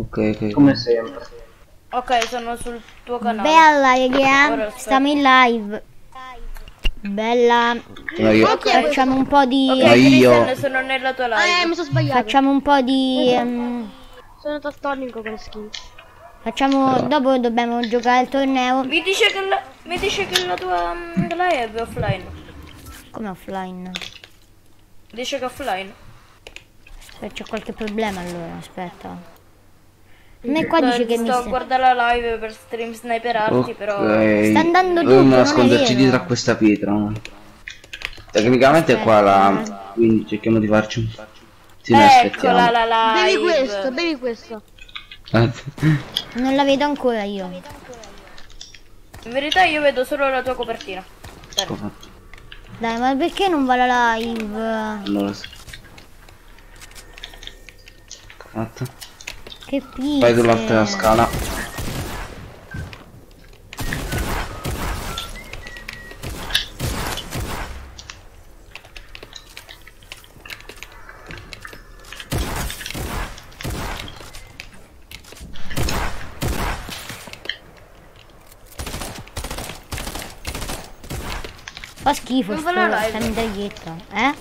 Ok, ok. Come sempre. Ok, sono sul tuo canale. Bella, raga. Stiamo in live. Bella. No, io. Facciamo un po' di... Ok, Ma io- sono nella tua Ah, eh, live. mi sono sbagliato. Facciamo un po' di... ehm, Sono tastonico con schifo. facciamo... Dopo dobbiamo giocare il torneo. Mi dice che la, mi dice che la tua mm, live è offline. Come offline? Dice che è offline. Aspetta, c'è qualche problema allora, aspetta. A me qua dice che mi... Sto a guardare la live per stream sniperarti, però... Ok. Sta andando tutto, Dobbiamo non nasconderci dietro a questa pietra. Tecnicamente è qua la. Quindi cerchiamo di farci un. Sì. Eccola la live. Bevi questo, bevi questo. Non la vedo ancora io. In verità io vedo solo la tua copertina. Fatto. Dai, ma perché non va la live? Allora. sì. Ecco Fatto. Che pizza. Vai sull'altra scala. Fa schifo Non sto, la live. sta medaglietta. Eh?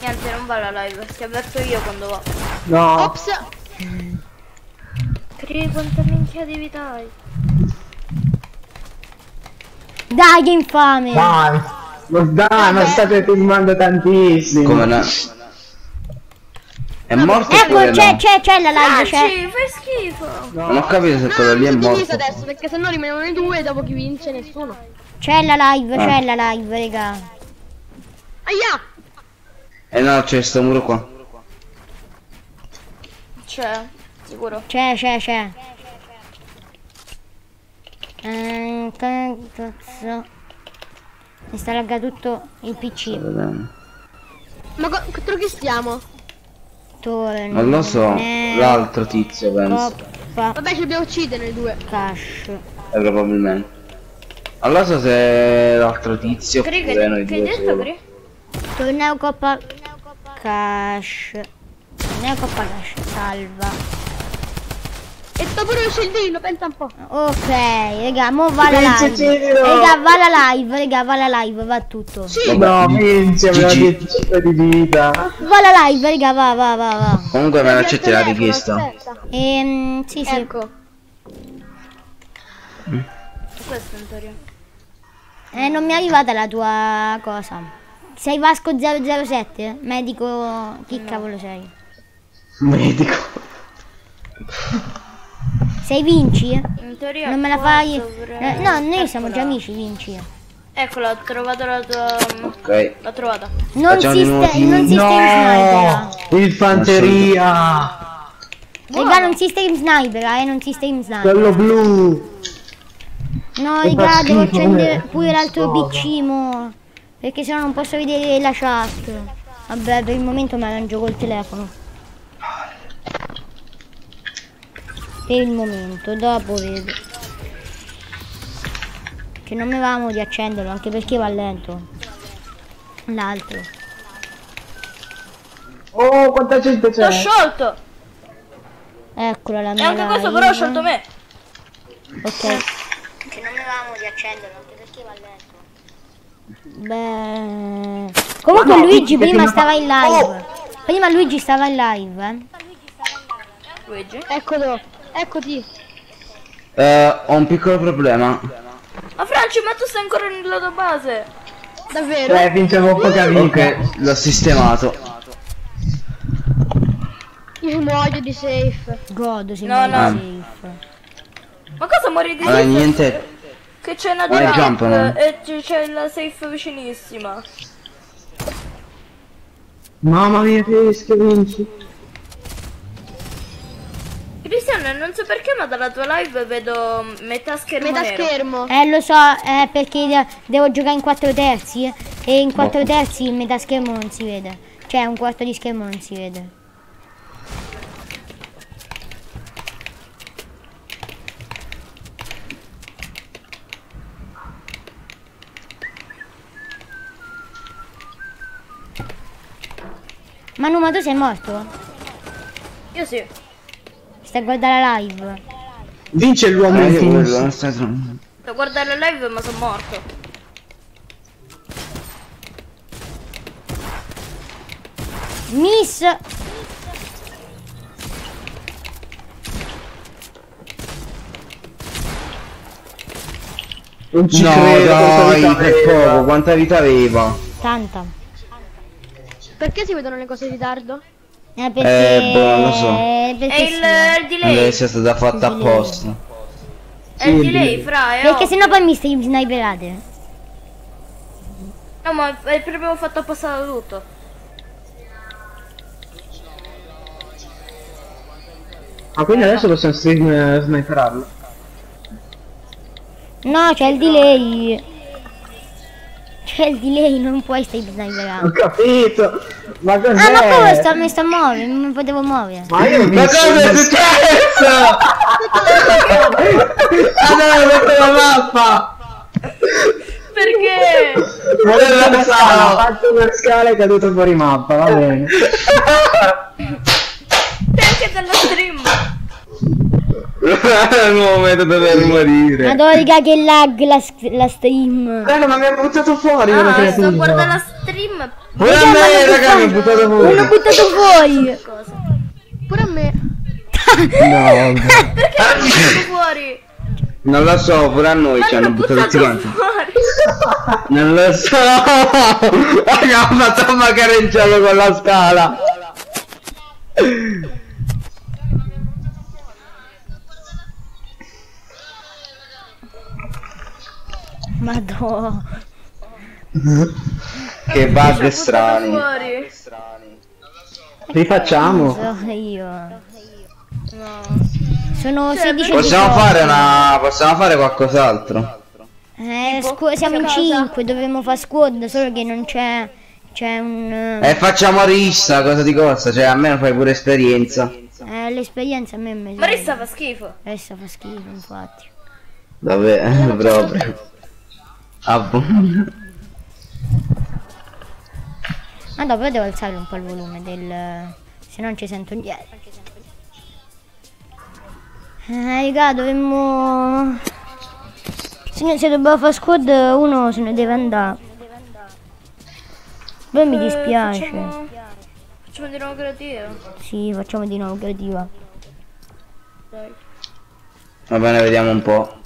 Niente, non va la live. Ti avverto io quando va. No. Ops. Cri, quanta minchia di vita hai. Dai, che infame! Dai. Ma dai, ma state filmando tantissimo. Come no? È morto Ecco, c'è, no? c'è, c'è la live, c'è. Fai schifo. Non ho capito se quello lì è morto. adesso perché sennò rimanevano i due e dopo chi vince nessuno. C'è la live, Ah. c'è la live, raga. Aia! Eh no, c'è sto muro qua. C'è, sicuro. C'è, c'è, c'è. Eh, che cazzo. Mi sta lagga tutto il PC. Ma co- contro chi stiamo? Torno. Non lo so. L'altro tizio penso. Coppa. Vabbè ci dobbiamo uccidere noi due. Cash. Eh, probabilmente. Allora so se l'altro tizio Cri, oppure noi che, che due detto, solo. Cri? Torneo Coppa Cash. Torneo Coppa Cash. Salva. E sto pure lo scildino, pensa un po'. Ok, raga, mo va la live. Raga, va la live, raga, va la live, va tutto. No, Vinci, aveva GG. 17 di vita. Va la live, raga, va, va, va, va. Comunque me l'accetti la richiesta. Ehm, sì, sì. Ecco. Questo in teoria. Eh, non mi è arrivata la tua cosa. Sei Vasco 007? Medico... Chi cavolo sei? Medico. Sei Vinci? In teoria Non me la fai? dovrei- Eh, No, noi siamo già amici, Vinci. Eccola, ho trovato la tua... Ok. L'ho trovata. Non Facciamo si, sta, non si stream sniper. Infanteria. Raga, non si stream sniper, eh, non si stream sniper. Quello blu. No, fa raga, devo accendere pure l'altro? PC, mo. Perché sennò non posso vedere la chat. Vabbè, per il momento mi arrangio col telefono. Per il momento, dopo vedo. Che non mi va di accenderlo, anche perché va lento. L'altro. Oh, quanta gente L'ho c'è. sciolto! Eccola la E mia anche questo però ha sciolto me. Ok. Che non mi va di accenderlo, anche perché va lento. Beh. Comunque no, Luigi prima stava in live. Prima Luigi stava in live, eh. Luigi. Eccolo. Eccoti. Eh, ho un piccolo problema. Ma Franci, ma tu sei ancora nella tua base. Davvero? Eh, vincevo poca vita. Ok, l'ho sistemato. Io muoio di safe. Godo si No, no. safe. Ma cosa muori di Allora, safe? niente. Che c'è una trap jump, no? e c- c'è la safe vicinissima. Mamma mia, che rischio vinci. Cristiano, non so perché, ma dalla tua live vedo metà schermo Metà nero. schermo. Eh lo so, è perché de- devo giocare in 4 terzi eh, e in 4 Boh. terzi il metà schermo non si vede. Cioè un quarto di schermo non si vede. Manu, ma tu sei morto? Io sì. Stai a guardare la live. Vince l'uomo Eh, in io quello, team. non stai trovando. Sto guardando la live ma sono morto. Miss! Non ci No, credo. quanta dai, vita per aveva. poco, quanta vita aveva? Tanta. Perché si vedono le cose in ritardo? Eh, perché... Eh, boh, non lo so. eh, È Perché il, sì. il Non delay. deve essere stata fatta apposta. È il delay, fra. È Perché sennò poi mi stai sniperate. No, ma è proprio fatto apposta tutto. Ah, quindi adesso possiamo stream eh, sniperarlo. No, c'è il delay. C'è il delay, non puoi stai Ho sniperando. capito. Ma cos'è? Ah, ma come sto, mi sto a muovere? Non mi potevo muovere. Ma io ho Ma cosa è successo? Allora, questa è la mappa! Perché? Guarda la scala, ha fatto una scala e è caduto fuori mappa, va bene. C'è anche dello stream. Nuovo metodo per morire. Madonna, raga, che lag la, la stream. Raga, ma mi ha buttato fuori quella Ah, sto guardando la stream. Pure a me, raga, mi ha buttato fuori. buttato fuori. Pure a me. No, Perché l'hanno buttato fuori? Non lo so, pure a noi ci hanno buttato tutti quanti. fuori. Non lo so. Raga, ho fatto magari il gioco con la scala. Madonna. Che bug strani. Fuori. rifacciamo. So io. No. Sono Cioè, 16 Possiamo fare una. Possiamo fare qualcos'altro. Eh, siamo in Cosa? 5, dovremmo fare squad, solo che non c'è. C'è un. E facciamo rissa, cosa ti costa? Cioè, almeno fai pure esperienza. Eh, l'esperienza a me mi Ma Rissa fa schifo. Ressa fa schifo, infatti. Vabbè, proprio. Ah, boh. Ma dopo devo alzare un po' il volume del. se non ci sento niente. Eh, raga, dovremmo. Se, se dobbiamo fare squad, uno se ne deve andare. Poi mi Eh, dispiace. Facciamo, facciamo di nuovo creativo. Sì, facciamo di nuovo creativa. Dai. Va bene, vediamo un po'.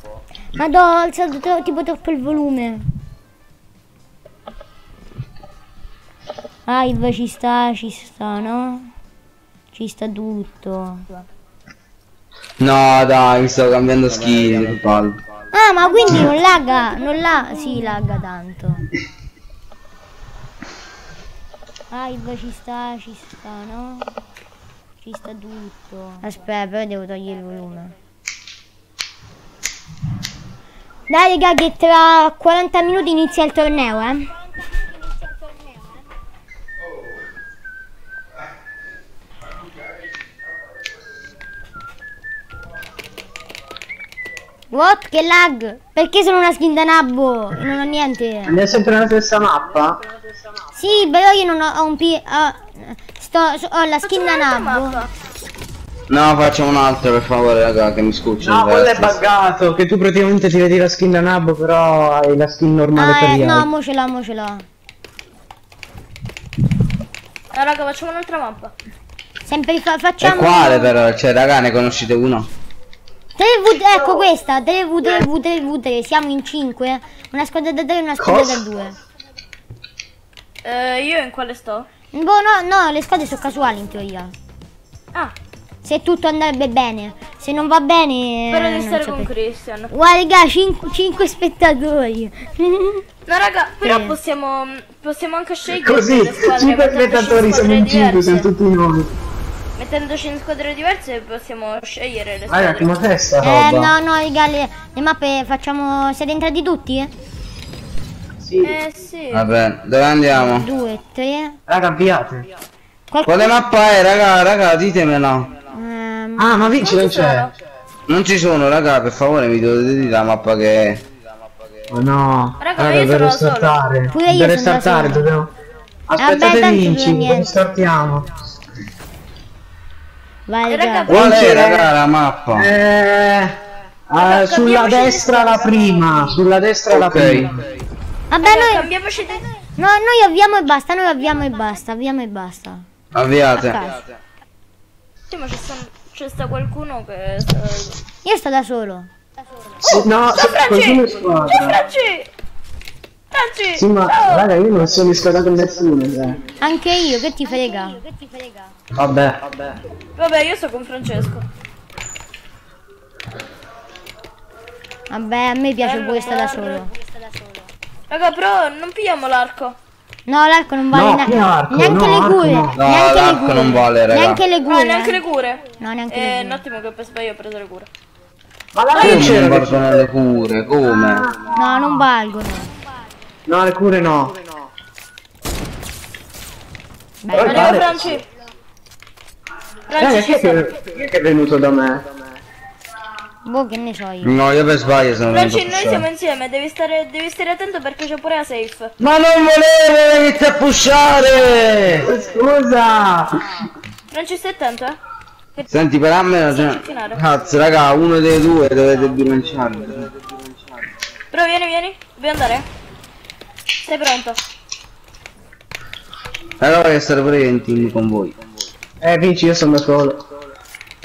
Ma do, ho alzato tro- tipo troppo il volume. Live ci sta, ci sta, no? Ci sta tutto. No, dai, mi sto cambiando skin. Ah, ma quindi non lagga, non la... Sì, lagga tanto. Live ci sta, ci sta, no? Ci sta tutto. Aspetta, però devo togliere il volume. Dai, raga, che tra 40 minuti inizia il torneo, eh? What? Che lag? Perché sono una skin da nabbo? Non ho niente. Andiamo sempre nella stessa mappa? Sì, però io non ho, ho un P. Ho, sto, so- ho la skin da nabbo. No, facciamo un altro per favore, raga, che mi scuccio. No, quello è buggato, che tu praticamente ti vedi la skin da nabbo, però hai la skin normale Ah, per eh, gli no, altri. mo ce l'ho, mo ce l'ho. Ah, raga, facciamo un'altra mappa. Sempre fa- E facciamo. quale però? Cioè, raga, ne conoscete uno? 3V, ecco questa, 3V, 3V, 3V3, siamo in 5. Una squadra da 3 e una squadra Cosa? da 2. Eh, io in quale sto? Boh, no, no, le squadre sono casuali in teoria. Ah, Se tutto andrebbe bene. Se non va bene. spero eh, di non stare con. Christian. Guarda, raga, 5 spettatori. No, raga, però Sì. possiamo, possiamo anche scegliere Così, le squadre 5 mettendoci spettatori, siamo in 5, squadre siamo tutti noi. Mettendoci in squadre diverse possiamo scegliere le Raga, squadre. come fai sta Eh, roba? no, no, raga, le, le mappe facciamo. Siete entrati tutti? Sì. Eh sì. Vabbè, dove andiamo? 2, 3. Raga, avviate. Quale mappa è, raga? Raga, ditemela. Ah, ma vinci non c'è. Non ci sono, raga, per favore, mi dovete dire la mappa che è. Oh no. Raga, io per sono da restartare. Pure io restartare solo. dobbiamo. Vabbè, Aspettate tanto vinci, niente. restartiamo. Vai, Eh, raga, raga. Qual è, raga, la mappa? Eh, eh, Raga, sulla destra la prima, sulla destra la Ok. prima. Vabbè, noi... No, noi avviamo e basta, noi avviamo e basta, avviamo e basta. Avviate. A caso. Sì, ma c'è sta, c'è sta qualcuno che... sta- Io sto da solo. Sì, no, se- qualcuno! Ciao squadra. Franci! Franci! Sì, ma ciao! raga, io non sono iscadato con nessuno, cioè. Anche io, che ti frega? Vabbè. Vabbè, io sto con Francesco. Vabbè, a me piace Bello, pure stare da solo. Raga, però non pigliamo l'arco. No, l'arco non vale No, na- che arco? neanche No, le cure. no. No, neanche le cure. non vale, raga. Neanche le No, cure. neanche le eh. cure. No, neanche Eh, le un cure. attimo che per sbaglio ho preso le cure. Ma la Come c'era non le valgono le cure? Come? No, non valgono. No, le cure no. Beh, Franci. Raga, Franci chi è che è venuto da me? Boh, che ne so io. No, io per sbaglio sono Franci, a noi siamo insieme, devi stare, devi stare attento perché c'è pure la safe. Ma non volevo inizia a pushare! Scusa! Franci, stai attento, eh? Che- Senti, per me cioè, Centinaio. Cazzo, raga, uno dei due dovete bilanciarlo. Però vieni, vieni, devi andare. Sei pronto? Allora voglio stare pure in team con voi. Eh, Vinci, io sono da solo.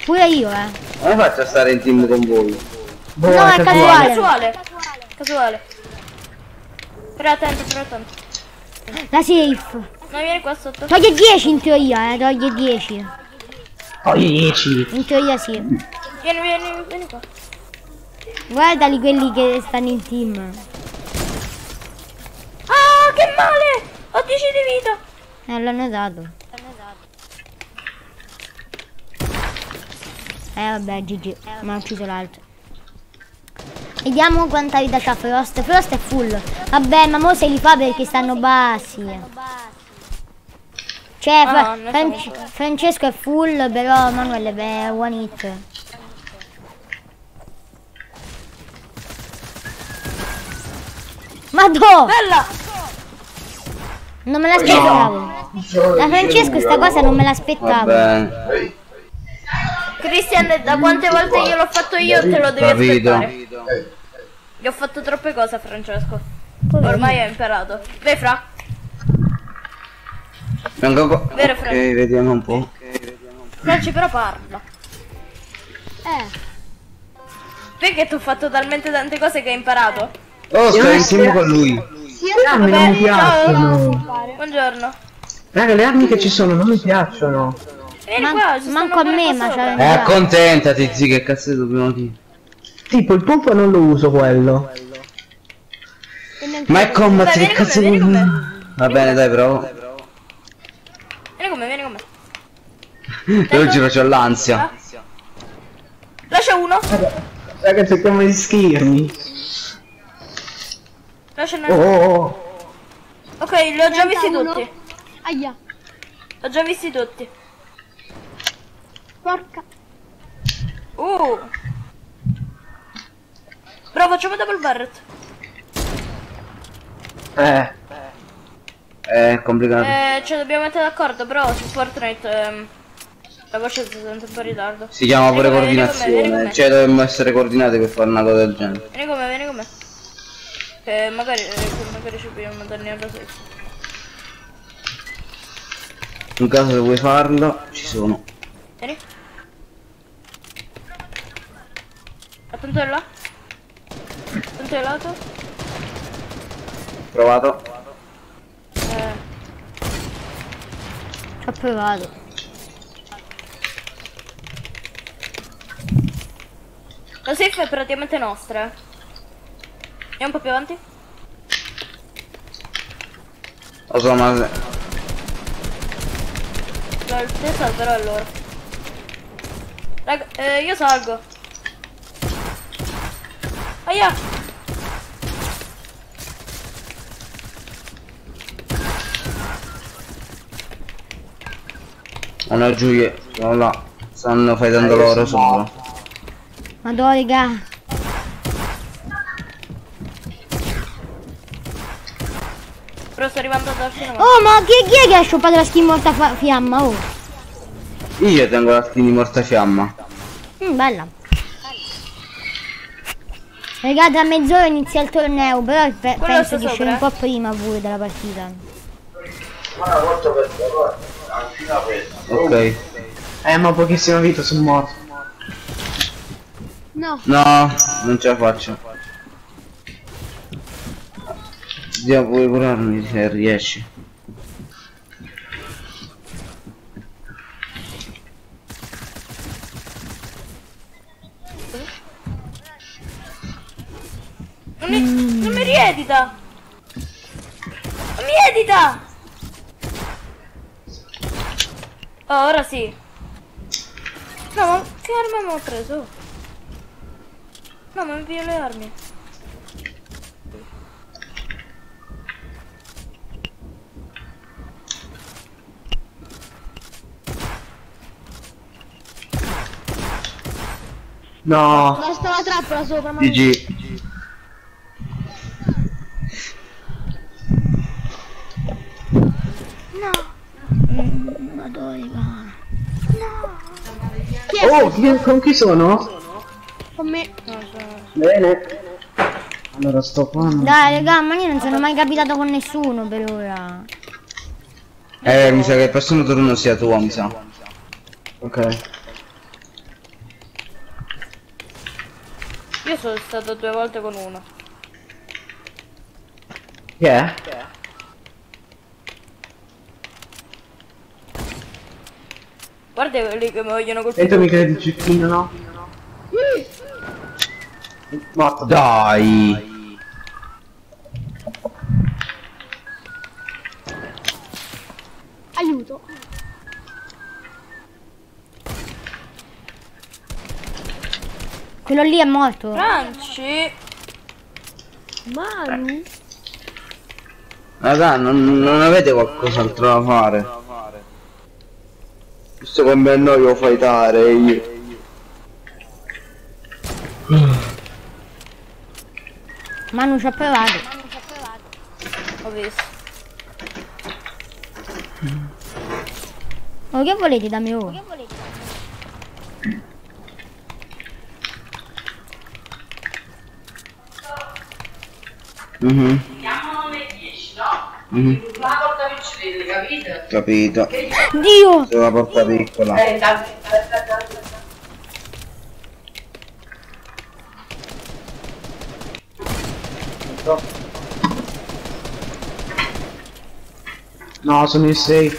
Pure io, eh. Come faccio a stare in team con voi? Boh, No, è casuale. casuale. Casuale. Casuale. Però attento, però attento. La safe. No, vieni qua sotto. Toglie 10 in teoria, eh. Toglie 10. Oh, 10. In teoria sì. Vieni, vieni, vieni qua. Guardali quelli che stanno in team. Ah, che male! Ho 10 di vita. Eh, l'ho notato. Eh vabbè, GG. Ma ho ucciso l'altro. Vediamo quanta vita c'ha Frost. Frost è full. Vabbè, ma mo se li fa perché stanno bassi. Cioè, Fra- Ah, ne Fran-. Francesco è full, però Manuel è one hit. Ma do! Bella! Non me l'aspettavo. Da Francesco sta cosa non me l'aspettavo. Vabbè, Christian, da quante volte io l'ho fatto io te lo devi aspettare. Gli ho fatto troppe cose a Francesco. Ormai ho imparato. Vai fra. Vengo qua. Vero, Ok, Fred? vediamo un po'. Franci però parla. Eh, Perché tu hai fatto talmente tante cose che hai imparato? Oh, sto in team con lui. Le armi non mi piacciono. Buongiorno. Raga, le armi che ci sono non mi piacciono. Vieni Man- qua, ci manco a me, ma sopra. Eh, accontentati, zi, che cazzo dobbiamo dire? Tipo, il pompo non lo uso quello. Ma è combat, Dai, che cazzo vuoi? Va bene, dai, provo. Vieni con me, vieni con me. Io oggi faccio l'ansia. Lascia uno. Raga, cerchiamo di schirmi. Lasciane. Oh, oh, oh. Ok, li ho già visti uno. tutti. aia. Ho già visti tutti. Porca. Uh. Bro, facciamo double barret. Eh. È complicato. Eh, ci dobbiamo mettere d'accordo, però su Fortnite ehm, la voce si sente un po' in ritardo. Si chiama pure Vieni me, vieni me, vieni coordinazione. Cioè, dovremmo essere coordinati per fare una cosa del genere. Vieni con me, vieni con me. Che magari, eh, magari ci dobbiamo Daniel Rossi. In caso se vuoi farlo, ci sono. Vieni. Attento di là. Attento di lato. Provato. Eh, ho provato. la safe è praticamente nostra. eh. Andiamo un po' più avanti. Lo so, ma se- L'altezza però è loro. Raga, eh, io salgo. Aia! non giù che sono là. Stanno fightando loro sopra. Madonna, raga. Però sto arrivando da fine. ma- Oh, ma chi, chi è che ha scioppato la skin morta fiamma? Oh. Io tengo la skin di mortafiamma. Mm, bella. Raga, tra mezz'ora inizia il torneo, però pe- Quello penso di uscire un po' prima pure della partita. Ok. Eh, ma pochissima vita, sono morto. No. No, non ce la faccio. Dio, puoi curarmi se riesci. Non mi, non mi riedita! Non mi edita! Oh, ora sì. No, ma che arma abbiamo preso? No, ma mi piglio le armi. No. Ma stava la trappola sopra, ma... GG. Chi è? Oh, chi- con chi sono? Con me. Bene. Allora sto qua. no. Dai, raga, ma io non sono mai capitato con nessuno per ora. Eh, mi sa che il prossimo turno sia tuo, mi sa. Ok. Io sono stato due volte con uno. Chi è? Guarda quelli che mi vogliono colpire. E tu mi credi cecchino, no? Morto. Dai. Aiuto. Quello lì è morto. Franci! Manu. Raga, non, non avete qualcos'altro da fare? Visto che mi annoio fightare io. Manu ci ha provato. Ho visto. Oh, che volete da me ora? Mhm. Chiamano le 10, no? Mhm. Piccolina, capito? Capito. Dio! Sulla porta piccola. Eh, da- da- No, sono in safe.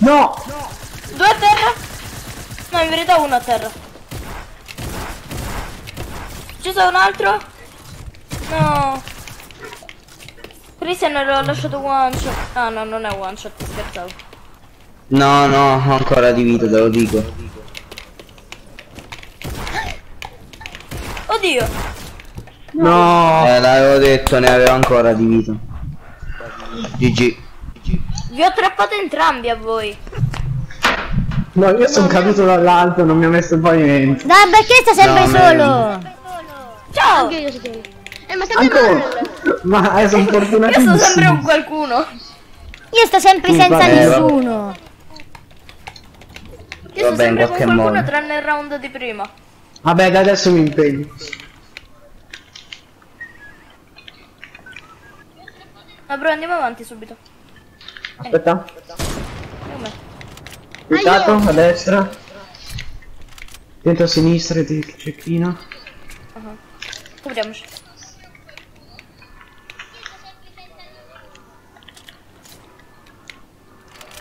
No! Verità uno a terra. Ci sono un altro? No. Christian l'ho lasciato one shot. Ah no, non è one shot, scherzavo. No, no, ho ancora di vita, te lo dico. Oddio! No! Eh, l'avevo detto, ne avevo ancora di vita. GG. Vi ho trappato entrambi a voi. No, io sono caduto dall'alto, non mi ha messo il pavimento. Dai, perché sta sempre No, solo? Ciao! Anche io sono. Eh, ma sempre Ancora? Ma eh, sono Io sto sempre con qualcuno. Io sto sempre Sì, senza vabbè, nessuno. Io in sempre con qualche qualcuno modo. tranne il round di prima. Vabbè, da adesso mi impegno. Ma bro, andiamo avanti subito. Aspetta. Come? Cliccato a destra. Dentro a sinistra di cecchino. Copriamoci.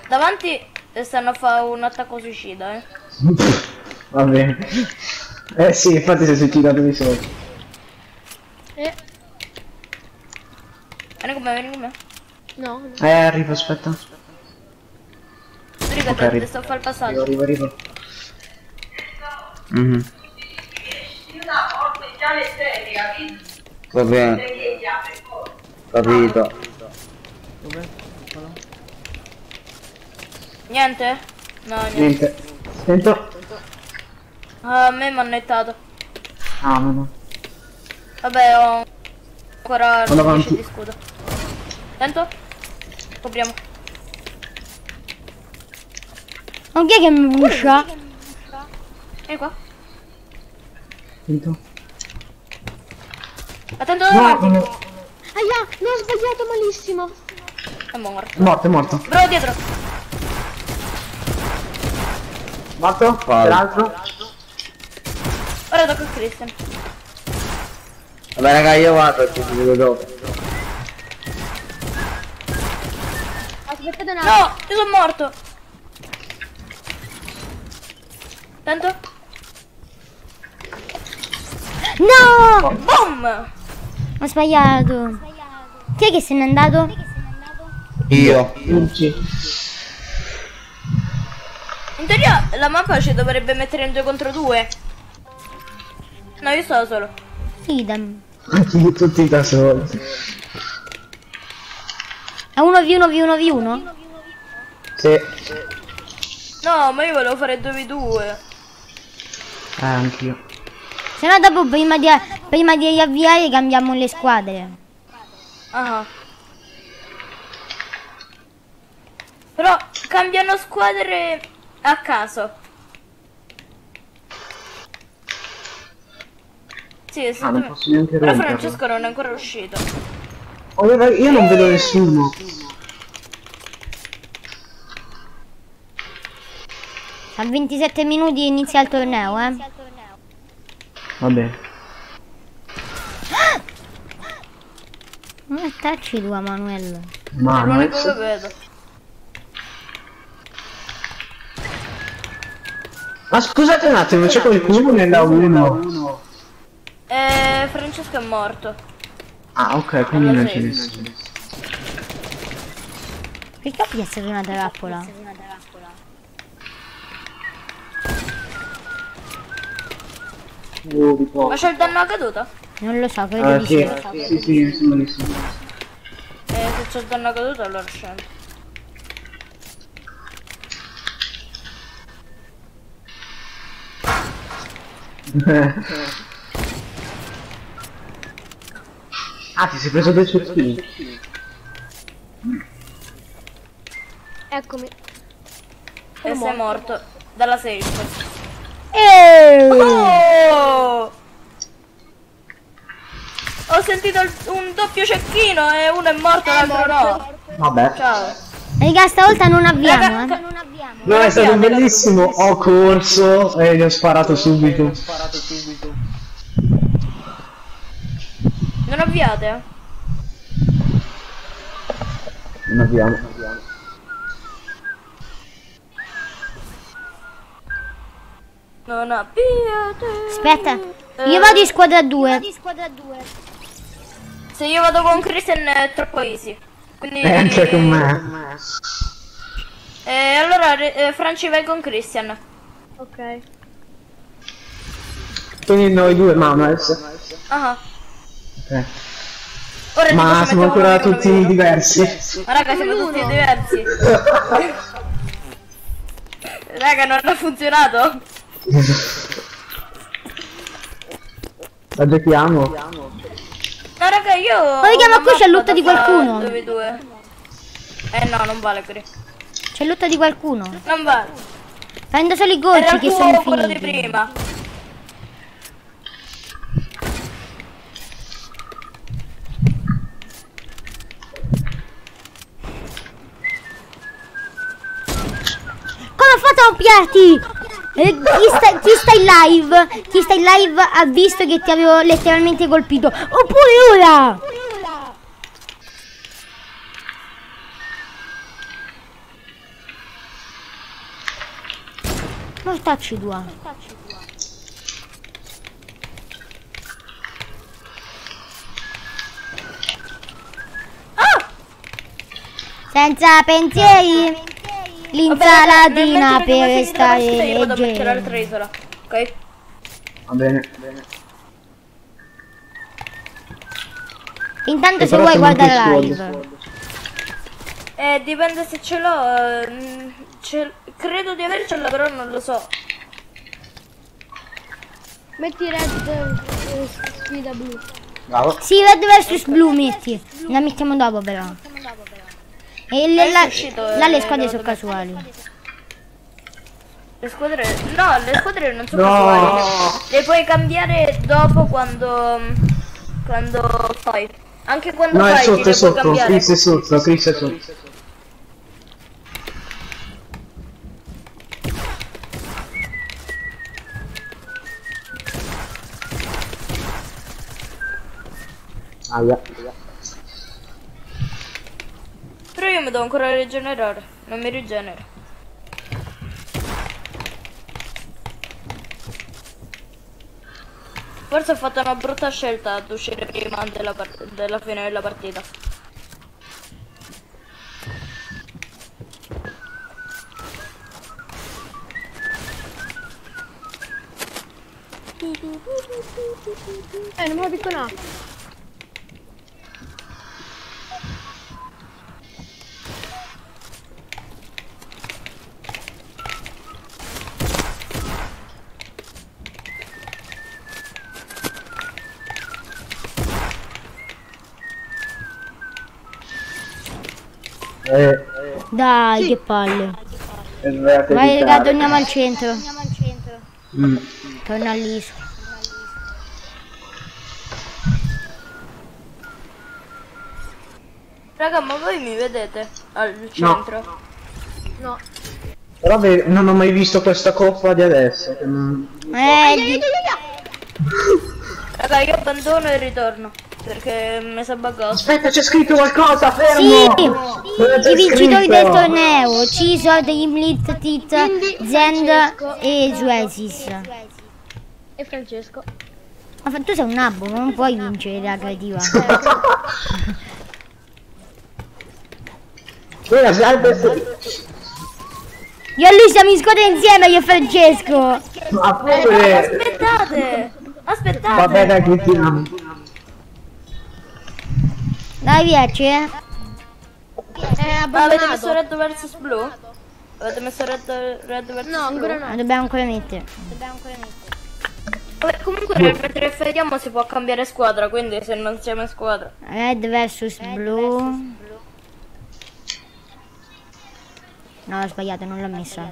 Davanti eh, stanno a fare un attacco suicida, eh. Va bene. Eh sì, infatti sei suicidato di sotto. Eh, Vieni con me, vieni con me. no. no. Eh, arrivo, aspetta. Riga, Ok, te, arrivo. sto a fare il Arrivo, passaggio. arrivo, arrivo. Le serie, capito? Va bene, capito. Niente? No, niente. Niente. Sento. Ah, a me mi hanno nettato. Ah, no, no. Vabbè, ho ancora Vado 10 avanti. di scudo. Attento. Copriamo. Ma chi è che mi pusha? Vieni qua. Finto. Attento No, Aia, no, ho sbagliato malissimo. È morto. è morto, è morto. Bro, dietro. Morto? Peraltro? Ora tocca a Christian. Vabbè raga io vado ci vedo dopo. Aspettate un attimo. No, io sono morto. Attento. No! Boom! Ho sbagliato. Chi è che se n'è andato? Io. In teoria la mappa ci dovrebbe mettere in 2 contro 2. No, io sto da solo. Idem. Tutti da soli. È 1v1v1v1? Sì. No, ma io volevo fare 2v2. Eh, anch'io. Se no dopo prima di, prima di avviare cambiamo le squadre. Ah. Però cambiano squadre a caso. Sì, Ah, non sì. posso neanche Però. Francesco non è ancora uscito. Oh, io non vedo nessuno. A 27 minuti inizia il torneo, eh. Vabbè. Non è tacci tua, Manuel. Ma non è... che vedo. Ma scusate un attimo, c'è qualcuno nella 1? Eh, Francesco è morto. Ah, ok, quindi non c'è nessuno. Perché ho piazzato una trappola? Ma c'è il danno a caduta? Non lo so, credo Ah, di sì. sì. Sì, sì, mi sembra di sì. Eh, se c'è il danno a caduta allora scendo. ah, ti sei preso dei cecchini? Eccomi. E sei morto. Dalla safe. Eh! Oh! Ho sentito un doppio cecchino e uno è morto, l'altro no. Vabbè. Ciao. Raga, stavolta non abbiamo, eh. No, è stato bellissimo. Ho corso e gli ho sparato subito. Non avviate? Non abbiamo. Non abbiate. Aspetta, io vado in squadra 2. Se io vado con Christian è troppo easy. Quindi... E anche con me. Eh, allora, eh, Franci vai con Christian. Ok. Quindi noi due, Manuels. Ah. Ok. Ora tipo Ma siamo ancora tutti uno. diversi. Ma raga, siamo tutti diversi. raga, non ha funzionato. La giochiamo? No, raga, io. Ma raga, ma qui c'è l'utta di qualcuno. Dove due? Eh no, non vale qui. C'è lotta di qualcuno. Non vale. Prendo solo i il che sono quello di finiti. prima. Come ha fatto a doppiarti? Eh, chi, sta, chi sta in live? Chi sta in live ha visto che ti avevo letteralmente colpito. Oppure ora! Mortacci tua. Senza pensieri. L'insalatina Vabbè, mentre per stare partite, Io vado a mettere leggeri. l'altra isola. Ok? Va bene. Intanto Che se vuoi siamo guarda la live. Eh, dipende se ce l'ho. ce- credo di avercela, però non lo so. Metti red eh, sfida blu. Bravo. Sì, red versus blu metti. La mettiamo dopo però. E le, la, è uscito, là le squadre no, sono casuali. Le squadre. No, le squadre non sono No. casuali. Le puoi cambiare dopo quando. Quando fai. Anche quando No, è fai ti sotto, è sotto. Chris è sotto, Chris è sotto. Aia. Però io mi devo ancora rigenerare. Non mi rigenero. Forse ho fatto una brutta scelta ad uscire prima della, della fine della partita. Eh, non lo dico no. Dai, che palle. Vai raga, torniamo al centro. Mm. Torna all'iso. Raga, ma voi mi vedete al centro? No. Però ve- non ho mai visto questa coppa di adesso. non- Eh, di- Raga, io abbandono e ritorno. Perché mi sa buggato. Aspetta, c'è scritto qualcosa, sì, fermo! C'è i vincitori del torneo. Cisor, Imlit, Tit, Zend e Suesis. E Francesco. Ma fa- tu sei un nabbo, non puoi vincere la creativa. Io e lui siamo in squadra insieme, io e Francesco. Ma pure... Aspettate! Aspettate! Vabbè dai, continuiamo. Dai, viaci, eh. Ma avete messo red versus blu? Avete messo red, red versus No, blu? ancora Ma no. dobbiamo ancora mettere. Vabbè, comunque nel mentre vediamo si può cambiare squadra, quindi se non siamo in squadra. Red versus blu. No, ho sbagliato, non l'ho messa.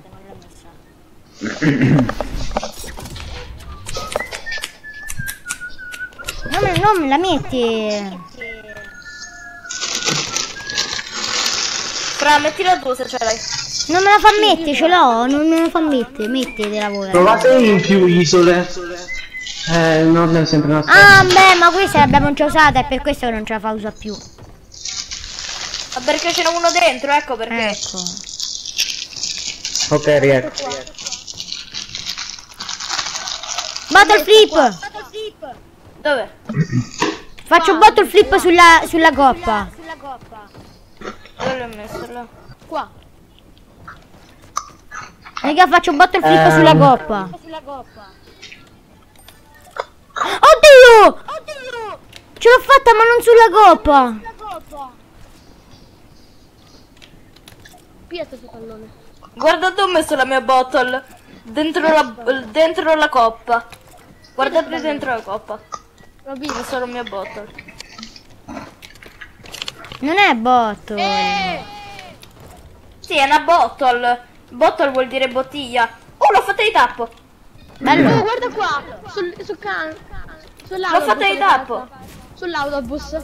No, non me la metti. Fra, mettila tu se ce l'hai. Non me la fa mettere, ce l'ho, non me la fa mettere, mettete la voi. Provate in più isole. Eh, non è sempre una storia. Ah, beh, ma questa l'abbiamo già usata, è per questo che non ce la fa usare più. Ma perché ce n'è uno dentro, ecco perché. Ecco. Ok, riecco. Battle flip! Dove? Faccio battle flip sulla, sulla coppa. Dove l'ho messo là? Qua. Raga, faccio battle flip Ehm. sulla coppa. Oddio! Ce l'ho fatta, ma non sulla coppa. Piazza sul pallone. Guarda dove ho messo la mia bottle. Dentro la, dentro la coppa. Guardate dentro la coppa. Ho visto. messo la mia bottle. Non è botto. Eh! Sì, è una bottle. Bottle vuol dire bottiglia. Oh, l'ho fatta di tappo. Oh, Bello. guarda qua! Sul, sul can... L'ho Sull'autobus. fatta di tappo. Sull'autobus. Ho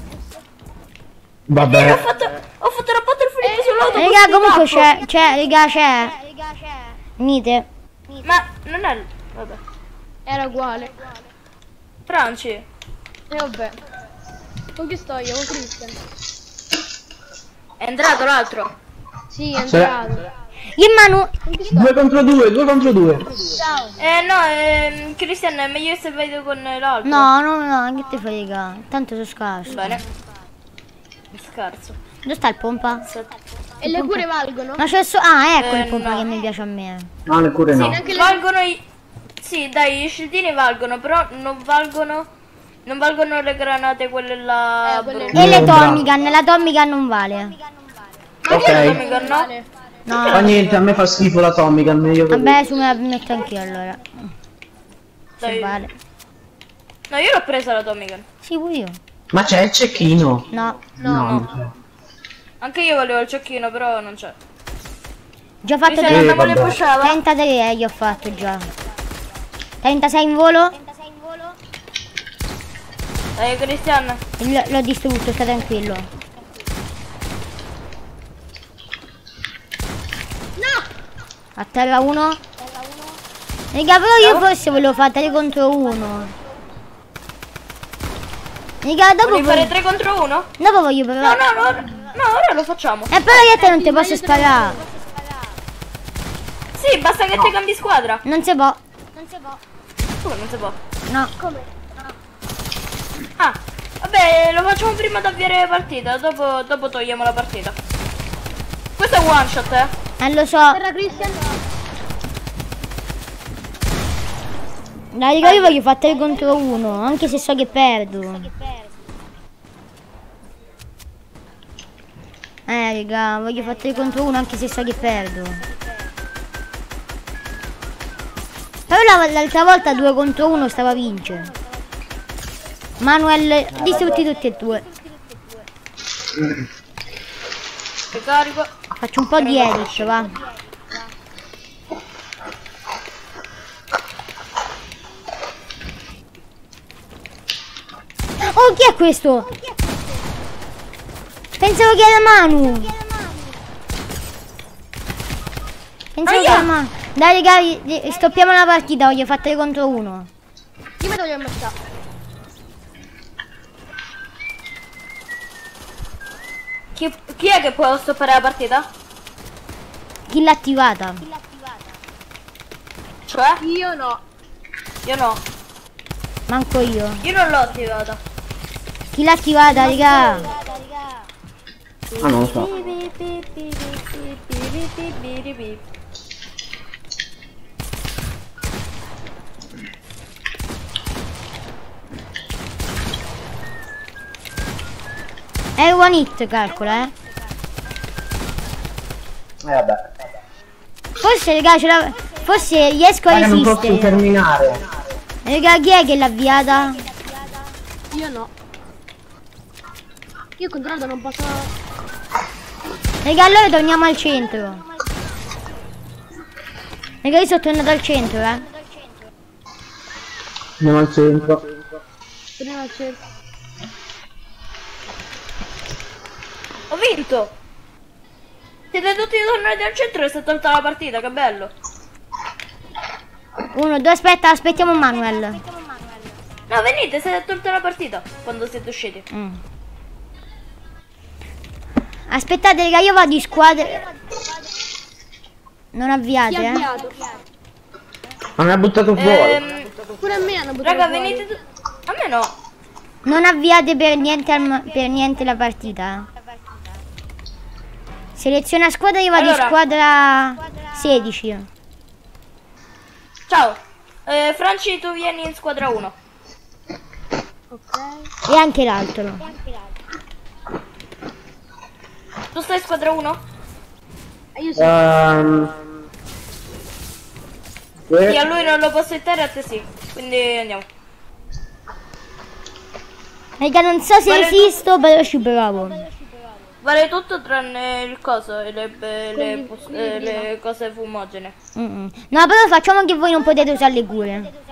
Vabbè. fatto, ho fatto la bottle flip sull'autobus Raga, comunque c'è, c'è, raga, c'è. Venite. Ma non è... Vabbè. Era uguale. Franci. E vabbè. Con chi sto io? Con Christian. È entrato l'altro. Sì, è Sì. entrato. Io e Manu. Con chi sto? Due contro due, due contro due. Ciao. Eh no, ehm, Cristian è meglio se vai con l'altro. No, no, no, che te frega. Tanto sono scarso. Bene. Scherzo. Dove sta il pompa? E le cure valgono? Ma c'è so- Ah, ecco Eh, il pompa no. che mi piace a me. No, le cure no. Neanche le... Valgono i... Sì, dai, i scildini valgono, però non valgono... Non valgono le granate quelle là... Eh, quelle-. E le No. Tommy Gun, la Tommy Gun non vale. Ok. Amico, no? Vale. Fa No, niente, a me fa schifo la Tommy Gun, meglio che... vabbè, su me la metto anch'io allora. Se Dai. vale. No, io l'ho presa la Tommy Gun. Sì, pure io. Ma c'è il cecchino? No. No, c'è. Anche io volevo il cecchino, però non c'è. Già Mi fatto sa che Eh, non 30, me le vabbè. pushava. 33 gli ho fatto già. 36 in volo. Dai, Cristian. L- L'ho distrutto, sta tranquillo. A terra uno. Raga, però io forse volevo fare 3 contro 1. Raga, dopo, Vuoi fare voglio, 3 contro 1? dopo voglio No, provare. no, no. No, ora lo facciamo. Eh, però io a te non ti posso sparare. Sì, basta che ti cambi squadra. Non si può. Come non si può? No. Ah, vabbè, lo facciamo prima di avviare la partita, dopo, dopo togliamo la partita. Questo è un one shot, eh. Eh, lo so. Terra Christian. Dai, raga, io voglio fare 3 contro 1, anche se so che perdo. Eh, raga, voglio fare 3 contro 1 anche se so che perdo. Però la- l'altra volta 2 contro 1 stava a vincere. Manuel, distrutti tutti e due. Faccio un po' di edit, va. Oh, chi è questo? Pensavo che era Manu. Pensavo che era Manu. Dai, raga, stoppiamo la partita, voglio fare 3 contro 1. Io mi toglio il Chi, è che può stoppare la partita? Chi l'ha attivata? Cioè? Io no. Io no. Manco io. Io non l'ho attivata. Chi l'ha attivata, raga? Ah, non lo so. È one hit, calcola, eh. Eh, vabbè. Forse, raga, ce l'ha... Forse riesco a Raga, non posso resistere. terminare. Raga, chi è che l'ha avviata? Io no. Io controllo non posso. Raga, allora torniamo al centro. Raga, io sono tornato al centro, eh. Andiamo al centro. Prima c'è. Ho vinto! Siete tutti tornati al centro e si è tolta la partita, che bello! Uno, due, aspetta, aspettiamo Manuel. No, venite, siete tolta la partita quando siete usciti. Mm. Aspettate, raga, io vado di squadra. Non avviate, eh. mi ha buttato fuori. Ehm, Pure a me hanno buttato raga, fuori. venite A me no. Non avviate per niente, al- per niente la partita. Eh. Seleziona squadra, io vado Allora. squadra 16. Ciao. Eh, Franci, tu vieni in squadra 1. Ok. E anche l'altro. Tu stai in squadra 1? E io sì. Ehm... Sì, sì. a lui non lo posso settare, a te sì. Quindi andiamo. Raga, non so se Vale esisto, però ci provo. Vale tutto tranne il coso e le, le, le eh, le cose fumogene. Mm-mm. No, però facciamo che voi non potete usare le cure.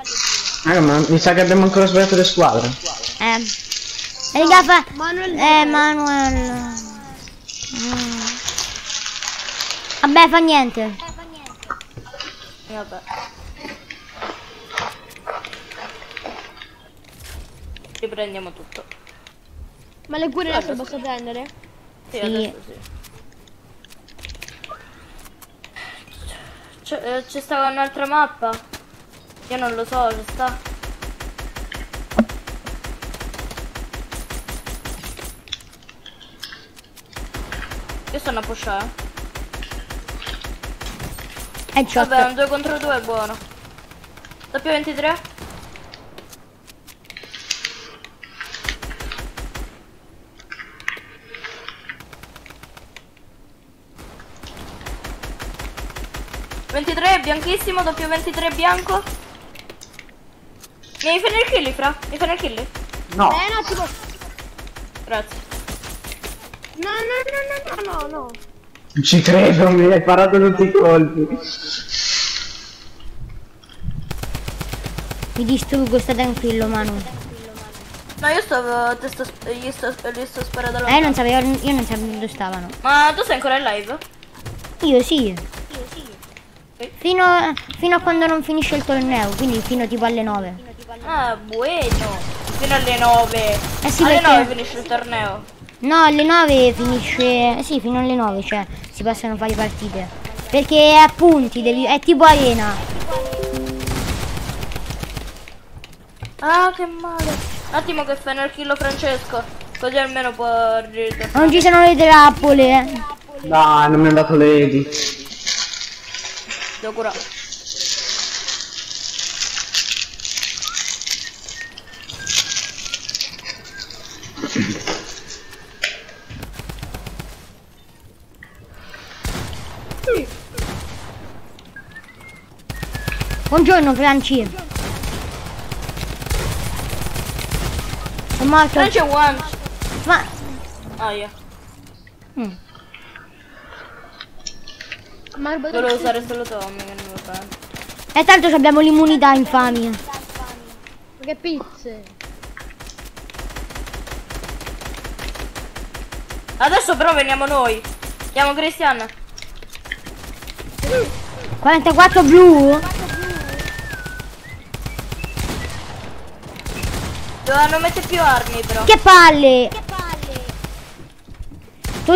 Raga, ma mi sa che abbiamo ancora sbagliato le squadre. Eh. Raga, fa... Manuel. Eh, Manuel. Mm. Vabbè, fa niente. Vabbè. Riprendiamo tutto. Ma le cure Guarda, posso prendere? Sì, Sì. C'è, eh, c'è stata un'altra mappa? Io non lo so, ci sta. Io sono a pushare. È ciotto. Vabbè, un 2 contro 2 è buono. Doppio 23? «23 bianchissimo, doppio 23 bianco. Mi fai il kill, fra? Mi fai il kill? No, Eh, un attimo. Grazie. No, no, no, no, no, no, no. Non ci credo, mi hai parato tutti i colpi. Mi distruggo, sta tranquillo, Manu. No, io sto, te sto, gli sto, gli sto sparando Eh, non sapevo, io non sapevo dove stavano. Ma tu sei ancora in live? Io sì. Fino a, fino a quando non finisce il torneo, quindi fino tipo alle 9. Ah, bueno. Fino alle 9. Eh sì, alle perché- 9 finisce il torneo. No, alle 9 finisce. Sì, fino alle 9, cioè si possono fare partite. Perché è a punti, devi, è tipo arena. Ah, che male. Un attimo che fai nel kill Francesco. Così almeno può. Non ci sono le trappole. eh. Dai, non mi ha dato Lady. Devo curare. Buongiorno Franci. È morto. Francia one. Ma Ah, io. Ma il Volevo usare solo Tommy, che non va bene. e tanto abbiamo l'immunità infami. Che pizze. Adesso però veniamo noi. Chiamo Cristian. 44 blu? Dovevano mettere più armi però. Che palle! Tutti la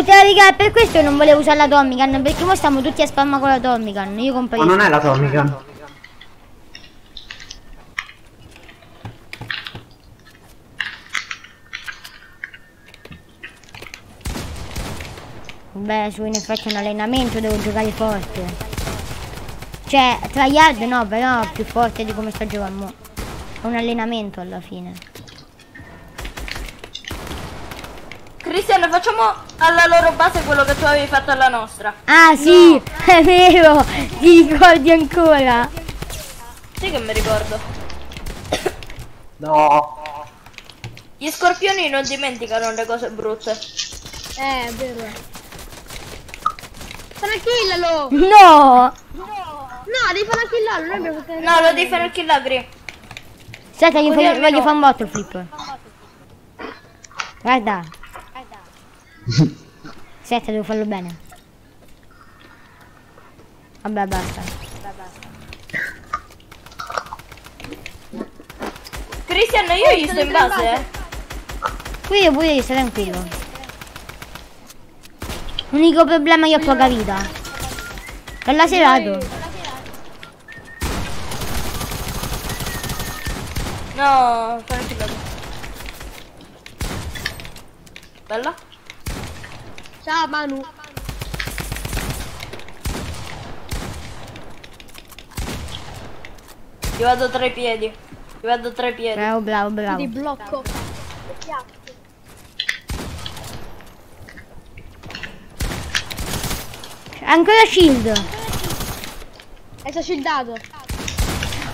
riga, è per questo non volevo usare la Tommy Gun, perché ora stiamo tutti a spamma con la Tommy Gun. Io Ma comprei. non è l'atomica. Beh, su in effetti è un allenamento, devo giocare forte. Cioè, tra yard no, però più forte di come sto giocando. È un allenamento alla fine. Cristian, facciamo alla loro base quello che tu avevi fatto alla nostra. Ah sì, è vero! Ti ricordi ancora? Sì che mi ricordo. No. Gli scorpioni non dimenticano le cose brutte. Eh, è vero. Tranquillalo! No! No, devi fare killalo, noi abbiamo fatto No, lo devi fare il kill agri. Aspetta, voglio, fare un botto il flip. Guarda. Aspetta, devo farlo bene. Vabbè, basta. Cristian, io gli sto in base, eh. Qui io pure io, stai tranquillo. L'unico problema è che ho poca vita. È la serato. No, fai. Bella? Ciao Manu. Io vado tra i piedi. Io vado tra i piedi. Bravo, bravo, bravo. Ti blocco. Ancora shield. È stato shieldato.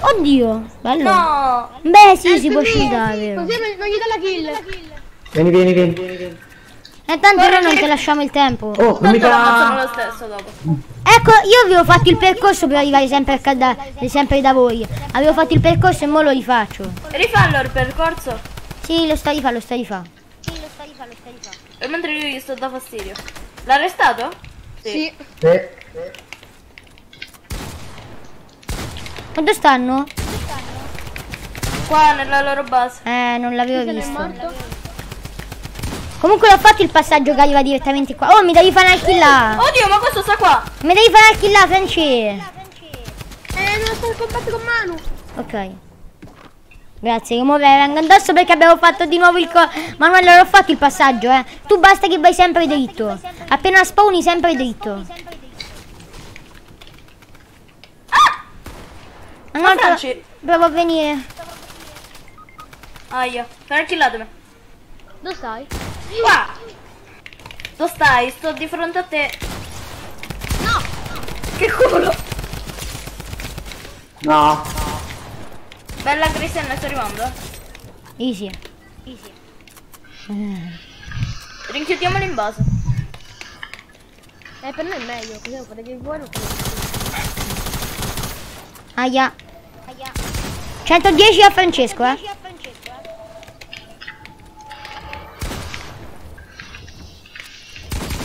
Oddio, bello. No! Beh, sì, si può shieldare. Così non, gli dà la kill. Vieni, vieni, vieni. E tanto noi non ti lasciamo il tempo. Oh, non mi Tanto lo lo stesso dopo. Ecco, io avevo fatto il percorso per arrivare sempre, a da, sempre da voi. Avevo fatto il percorso e mo lo rifaccio. Rifallo il percorso. Sì, lo sta di fa, lo sta di fa. E mentre io gli sto da fastidio. L'ha arrestato? Sì. Sì. Dove stanno? Qua nella loro base. Eh, non l'avevo visto. Comunque l'ho fatto il passaggio che arriva direttamente qua. Oh, mi devi fare kill là. Oddio, ma questo sta qua. Mi devi fare kill là, Franci. Eh, non sto in combatto con Manu. Ok. Grazie, che ora vengo addosso perché abbiamo fatto di nuovo il co... Manuel, l'ho fatto il passaggio, eh. Tu basta che vai sempre dritto. Appena spawni, sempre dritto. Ah! Ma Franci. Provo a venire. Aia. Fai killatemi. Dove stai? Qua. Dove stai? Sto di fronte a te. No! Che culo. No. Bella Cristian, sto arrivando. eh. Easy. Rinchiudiamolo in base. Eh, per noi è meglio, così lo che vuoi. lo fate. Aia. 110 a Francesco, eh.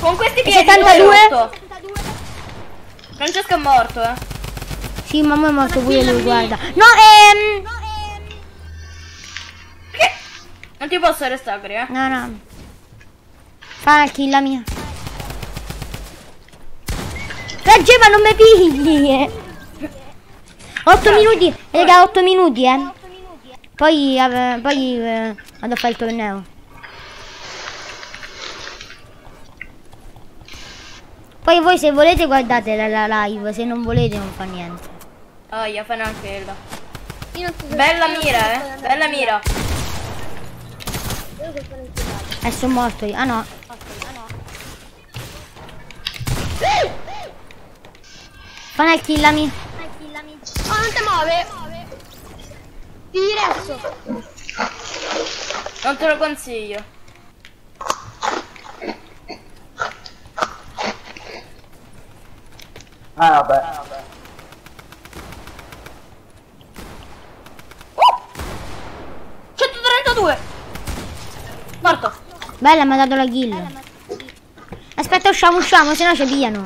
Con questi piedi 72? dove è morto? Francesco è morto, eh. Sì, mamma è morto pure lui, guarda. No, ehm... Non ti posso restare, eh. No, no. Fa la kill la mia. Regge, ma non mi pigli. 8 minuti, raga, 8 minuti, eh. Poi, eh, poi eh, vado a fare il torneo. Poi voi se volete guardate la, la live, se non volete non fa niente. Oh, io fa neanche quella. Io non so Bella mira, eh. Bella mira. Eh, sono morto io. Ah no. Fanal killami. Oh, non ti muove! Ti diretto! Non te lo consiglio. Ah, vabbè. 132! Morto. Bella, mi ha dato la kill. Aspetta, usciamo, usciamo, se no ci pigliano.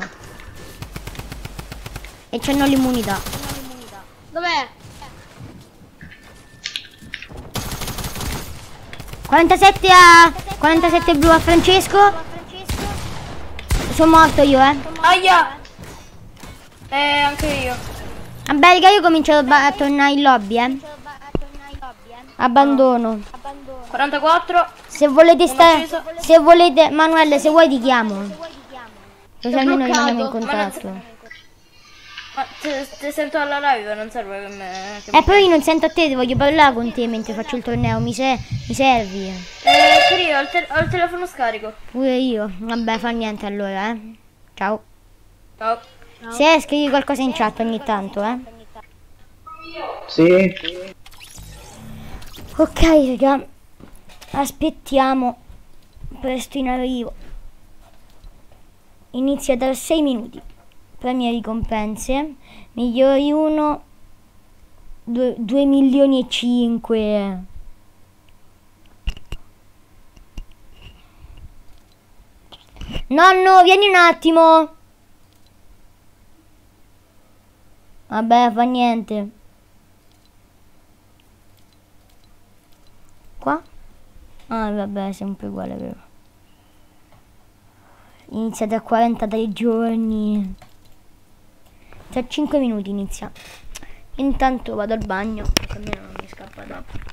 E c'hanno l'immunità. Dov'è? 47 a... 47 blu a Francesco. Sono morto io, eh. Aia! Eh, anche io. Vabbè, raga, io comincio a, tornare in lobby, eh. Abbandono. 44. Se volete stare... Se volete... Manuel, se vuoi ti chiamo. Così almeno rimaniamo in contatto. Ma te, te sento alla live, non serve che me... Che E poi io non sento a te, voglio parlare con te mentre faccio il torneo, mi, se- mi servi. Eh, per io ho il, te- ho il telefono scarico. Pure io. Vabbè, fa niente allora, eh. Ciao. Ciao. Se scrivi qualcosa in chat ogni tanto, eh. Sì. Ok, raga. Aspettiamo. Presto in arrivo. Inizia da 6 minuti. Premi e ricompense. Migliori 1. 2 milioni e 5. Nonno, vieni un attimo. Vabbè, fa niente. Qua? Ah, vabbè, sempre uguale, vero? Inizia da 43 giorni. Tra 5 minuti inizia. Intanto vado al bagno, così almeno non mi scappa dopo.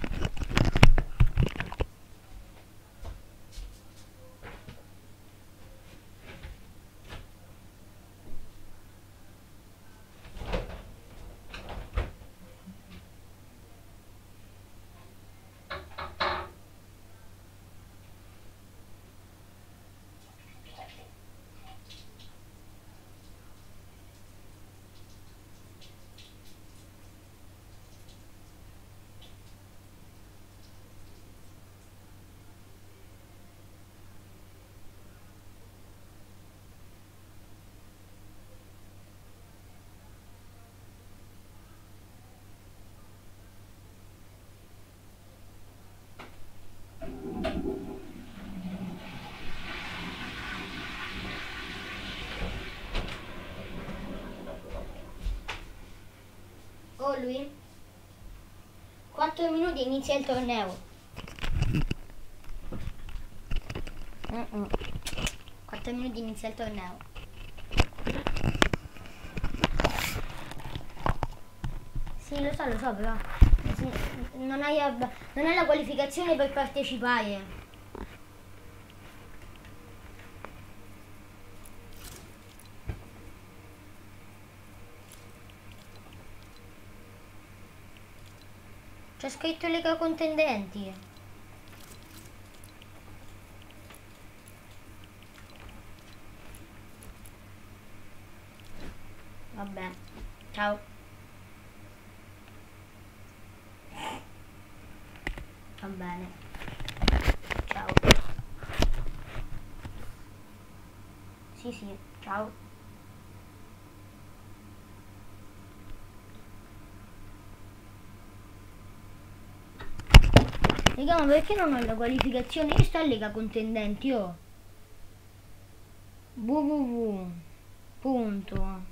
Oh lui? 4 minuti inizia il torneo. 4 minuti inizia il torneo. Sì, lo so, lo so, però non hai, non hai la qualificazione per partecipare. Scritto Lega Contendenti. Vabbè, ciao. bene. Ciao. Sì, sì, ciao. Raga, ma perché non ho la qualificazione? Io sto a Lega Contendenti, oh. www. Punto.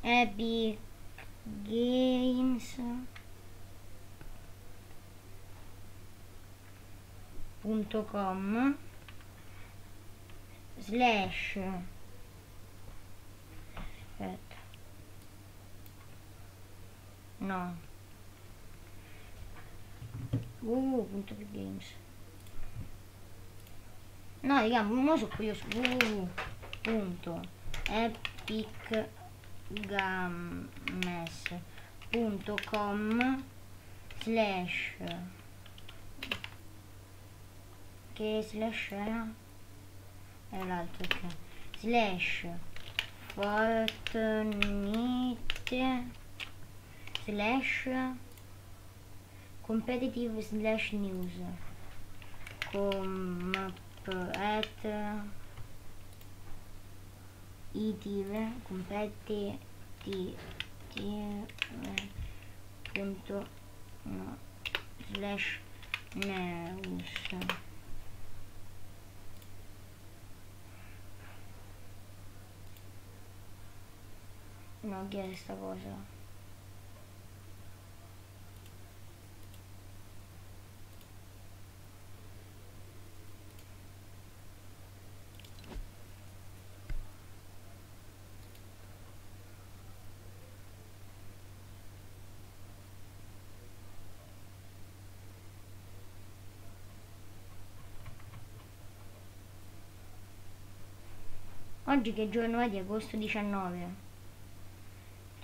Epic Games. Punto com slash aspetta no www.games no raga non so qui su www.epicgames.com slash che slash era? Era l'altro ok slash fortnite slash competitive slash news. Com at itive competitive punto no slash news. No che è sta cosa Oggi che giorno è di agosto 19?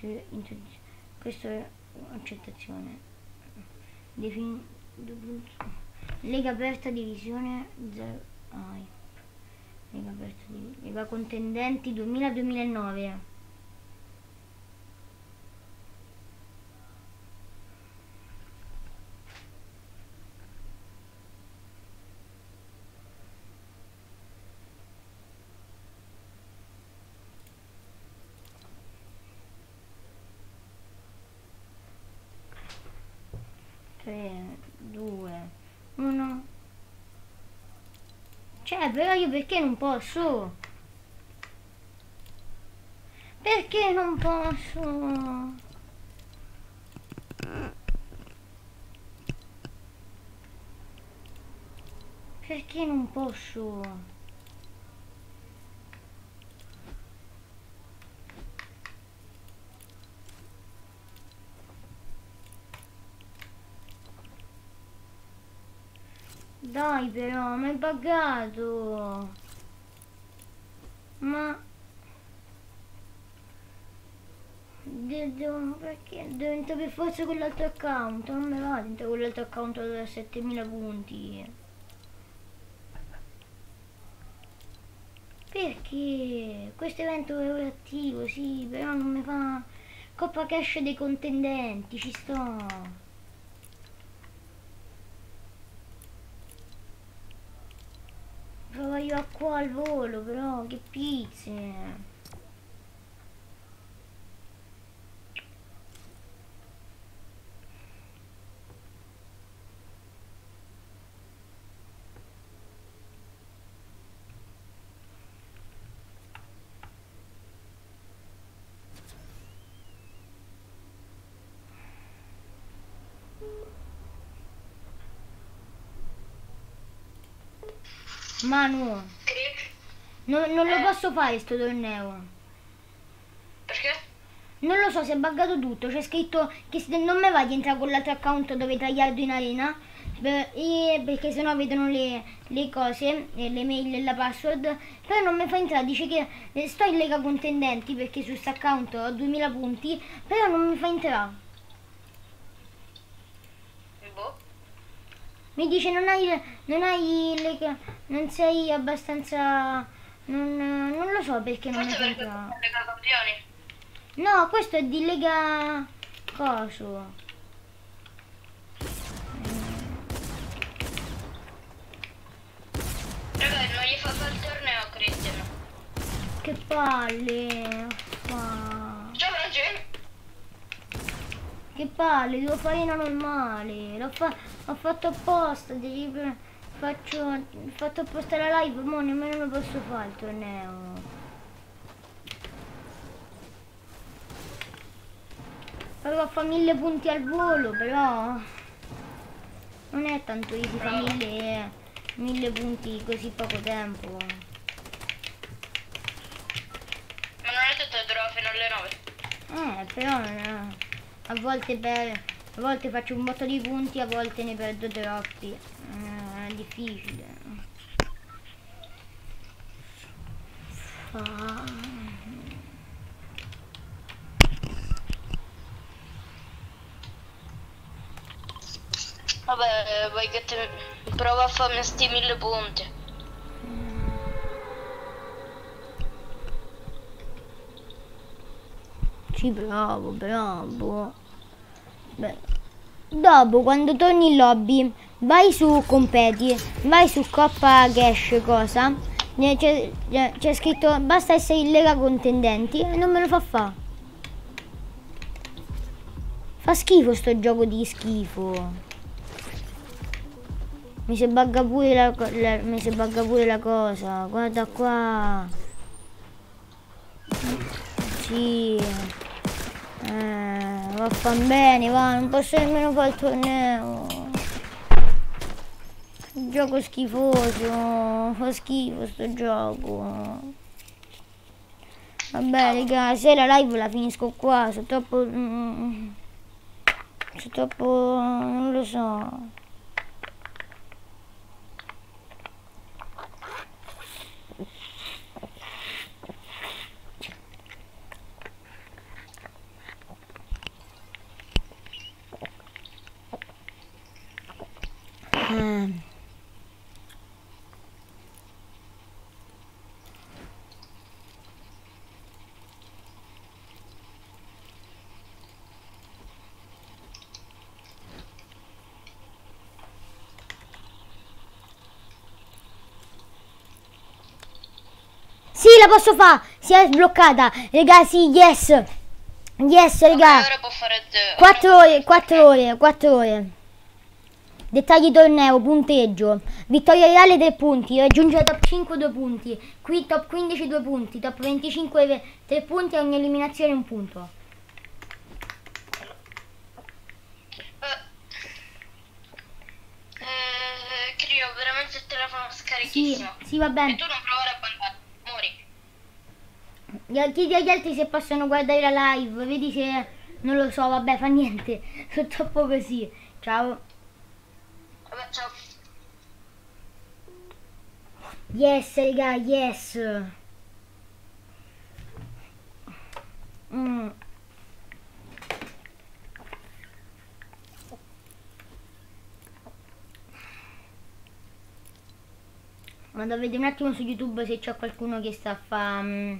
Ti- introduci- Questo è accettazione. Defin- Lega aperta divisione 0 hype. Lega aperta di Lega contendenti 2000-2009. Tre, due, uno. Cioè, però io perché non posso? Perché non posso? Perché non posso? Dai però, mi hai buggato. Ma... De- devo- perché devo entrare per forza con l'altro account? Non mi va dentro con l'altro account da 7000 punti. Perché? Questo evento è ora attivo, sì, però non mi fa... Coppa cash dei contendenti, ci sto. Provo io a qua al volo, però, che pizze. Manu, non, non lo posso fare sto torneo. Perché? Non lo so, si è buggato tutto. C'è scritto che se non mi va di entrare con l'altro account dove tagliardo in arena. e- perché sennò vedono le, le cose, e le mail e la password. Però non mi fa entrare, dice che eh, sto in lega contendenti perché su questo account ho 2000 punti. Però non mi fa entrare. mi dice non hai, non hai le, non sei abbastanza, non, non lo so perché non questo è perché sono Lega Campioni? No, questo è di Lega Coso. Raga, non gli fa il torneo, Cristiano. Che palle, fa. Ciao, Roger. Che palle, devo fare una normale. L'ho fa- ho fatto apposta. devi Faccio. Ho fatto apposta la live, mo nemmeno lo posso fare il torneo. Però fa mille punti al volo, però. Non è tanto easy fa mille, mille punti così poco tempo. Ma non è che durava fino alle 9. Eh, però non è- a volte per, a volte faccio un botto di punti, a volte ne perdo troppi. Eh, è difficile. Ah. Vabbè, vai che te... prova a farmi sti mille punti. Ci provo, bravo. Beh. Dopo, quando torni in lobby, vai su competi, vai su Coppa Cash, cosa? C'è, scritto basta essere in lega contendenti e non me lo fa fa. Fa schifo sto gioco di schifo. Mi si bugga pure la, la- mi si bugga pure la cosa. Guarda qua. Sì. Eh, vaffan bene, va, non posso nemmeno fare il torneo. Gioco schifoso, fa schifo sto gioco. Vabbè, raga, se la live la finisco qua, sono troppo... mm, sono troppo... non lo so. Sì, la posso fare! Si è sbloccata! Raga, sì, yes! Yes, raga! 4 ore, 4 ore, 4 ore. Dettagli torneo, punteggio. Vittoria reale 3 punti, raggiunge top 5 2 punti. Qui top 15 2 punti, top 25 3 punti e ogni eliminazione un punto. Eh, Crio, veramente il telefono Sì, scarichissimo. sì, va E bene. tu non provare a bandare, muori. Chiedi agli altri se possono guardare la live, vedi se... Non lo so, vabbè, fa niente. Sono troppo così. Ciao. Vabbè, ciao. Yes, raga, yes. Mm. Vado a vedere un attimo su YouTube se c'è qualcuno che sta a fa... mm,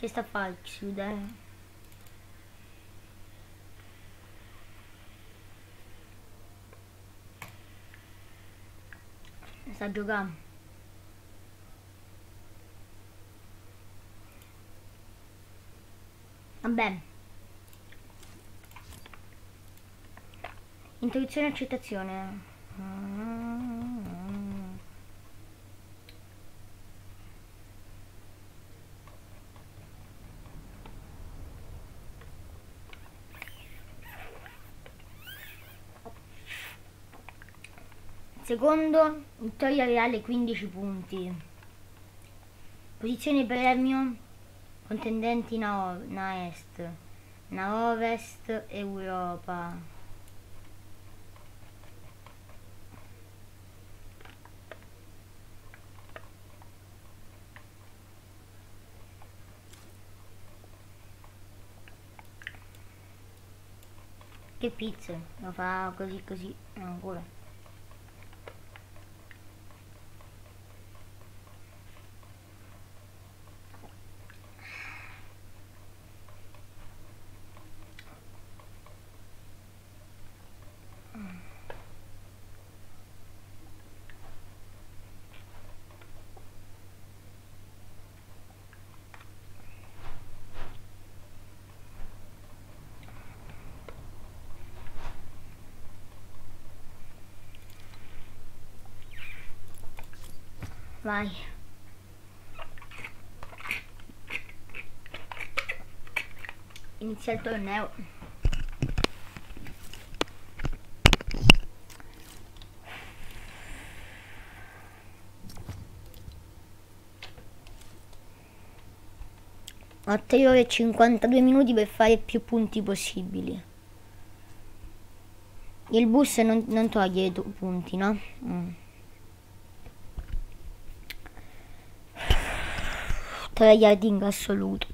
Che sta a fare? Chiude. Sta giocando. Vabbè. Introduzione e accettazione. Mm. Secondo, vittoria reale 15 punti. Posizione premio, contendenti na, na est, na ovest, Europa. Che pizza, lo fa così così, ancora. Vai. Inizia il torneo. Ho 3 ore e 52 minuti per fare più punti possibili. Il bus non, non toglie punti, no? Mm. Tryharding assoluto.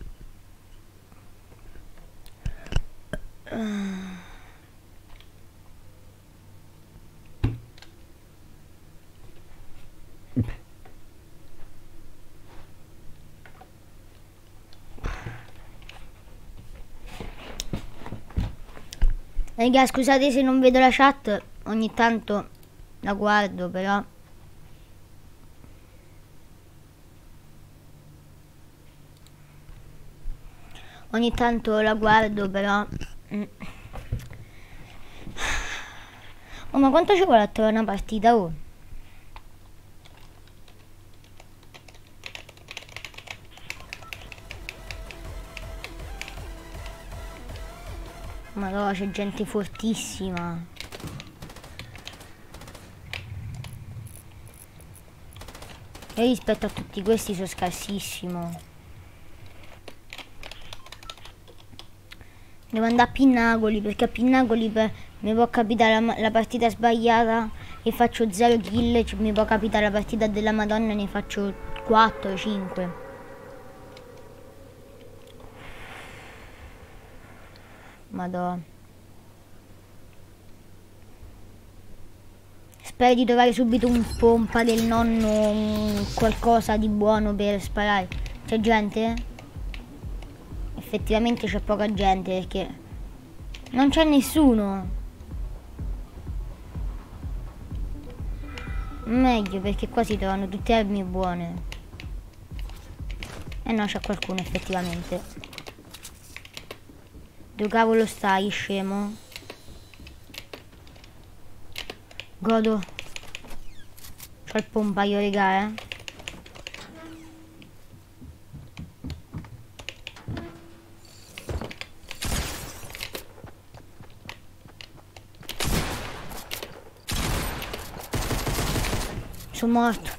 Raga, scusate se non vedo la chat, ogni tanto la guardo, però. Ogni tanto la guardo, però. mm. Oh, ma quanto ci vuole a trovare una partita, oh? Madonna, c'è gente fortissima. Io rispetto a tutti questi sono scarsissimo. Devo andare a Pinnacoli perché a Pinnacoli per- mi può capitare la, la partita sbagliata e faccio 0 kill, c- mi può capitare la partita della Madonna e ne faccio 4, 5. Madonna. Spero di trovare subito un pompa del nonno, qualcosa di buono per sparare. C'è gente? Effettivamente c'è poca gente perché non c'è nessuno. Meglio perché qua si trovano tutte armi buone. E no, c'è qualcuno effettivamente. Dove cavolo stai, scemo? Godo. C'ho il pompaio, regà, eh. Morto.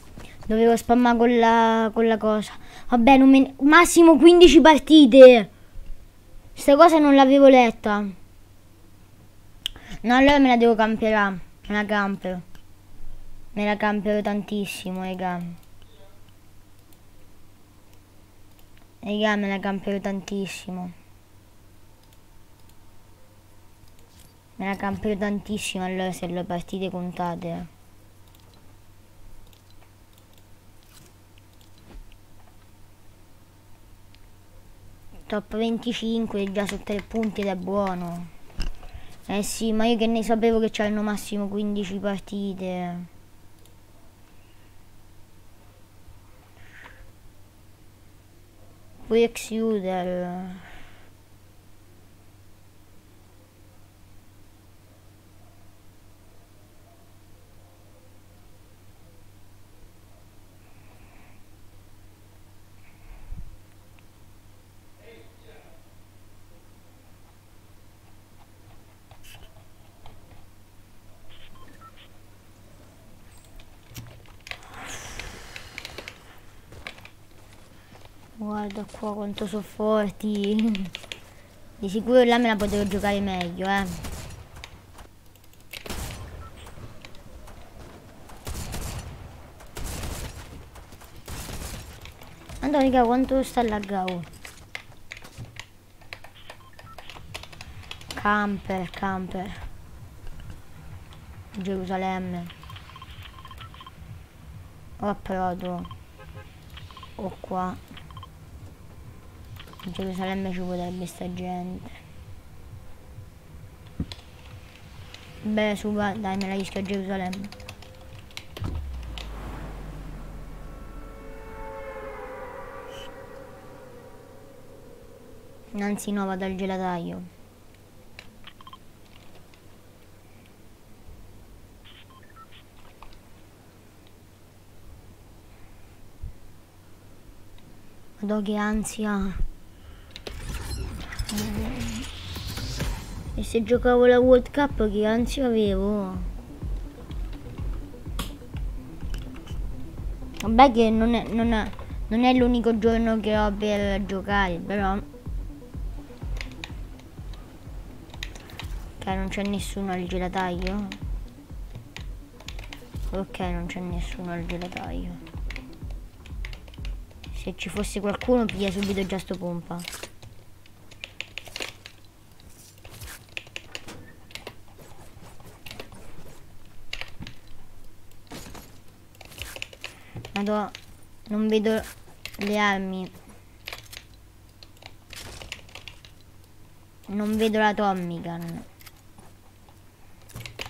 Dovevo spammare con la, con la cosa. Vabbè, me massimo 15 partite. Sta cosa non l'avevo letta. No, allora me la devo camperare. Me la campero. Me la campero tantissimo, raga. Raga, me la campero tantissimo. Me la campero tantissimo allora se le partite contate. Top 25 già su 3 punti ed è buono. Eh sì, ma io che ne sapevo che c'erano massimo 15 partite. Poi Exuder. Guarda qua quanto sono forti. Di sicuro là me la potevo giocare meglio, eh. Andò, raga, quanto sta laggato? Camper, camper. Gerusalemme. Ho approdo. O qua. In Gerusalemme ci potrebbe sta gente. Beh, su, va, dai, me la rischio a Gerusalemme. Anzi no, vado al gelataio. Madò che ansia. Se giocavo la World Cup che ansia avevo. Vabbè che non è, non è- non è l'unico giorno che ho per giocare, però... Ok, non c'è nessuno al gelataio. Ok, non c'è nessuno al gelataio. Se ci fosse qualcuno piglia subito già sto pompa. Madò, non vedo le armi. Non vedo la Tommy Gun.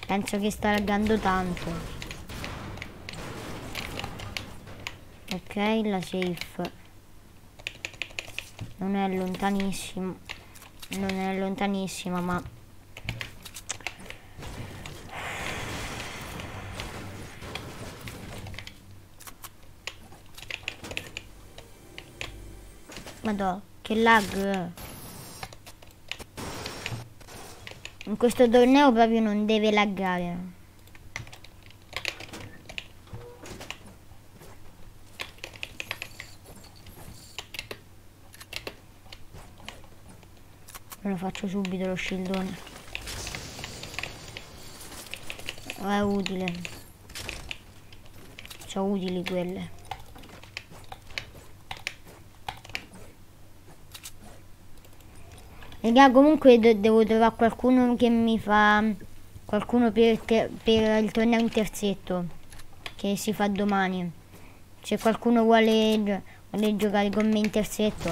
Penso che sta laggando tanto. Ok, la safe. Non è lontanissimo. Non è lontanissima, ma... Madò, che lag. In questo torneo proprio non deve laggare. Lo faccio subito lo scildone. È utile. Sono utili quelle. Raga, comunque de- devo trovare qualcuno che mi fa qualcuno per, per il torneo in terzetto che si fa domani. Se qualcuno vuole, gio- vuole giocare con me in terzetto.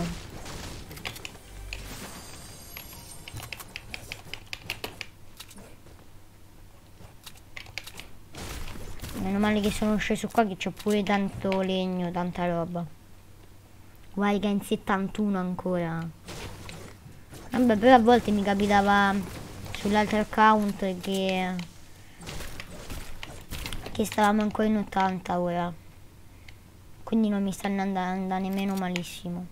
Meno male che sono sceso qua che c'ho pure tanto legno, tanta roba. Guarda in 71 ancora. Vabbè, però a volte mi capitava sull'altro account che che stavamo ancora in 80 ora. Quindi non mi sta andando nemmeno malissimo.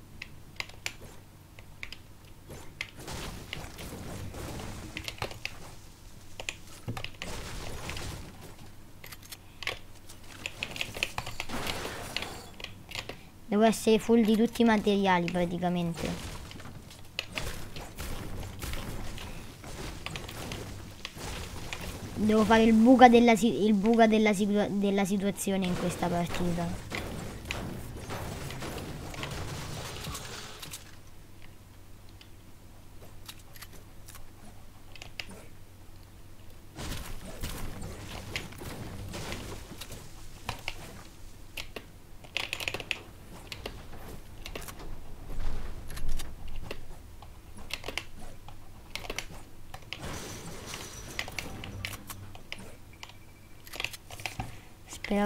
Devo essere full di tutti i materiali praticamente. Devo fare il buca della, il buca della, della situazione in questa partita.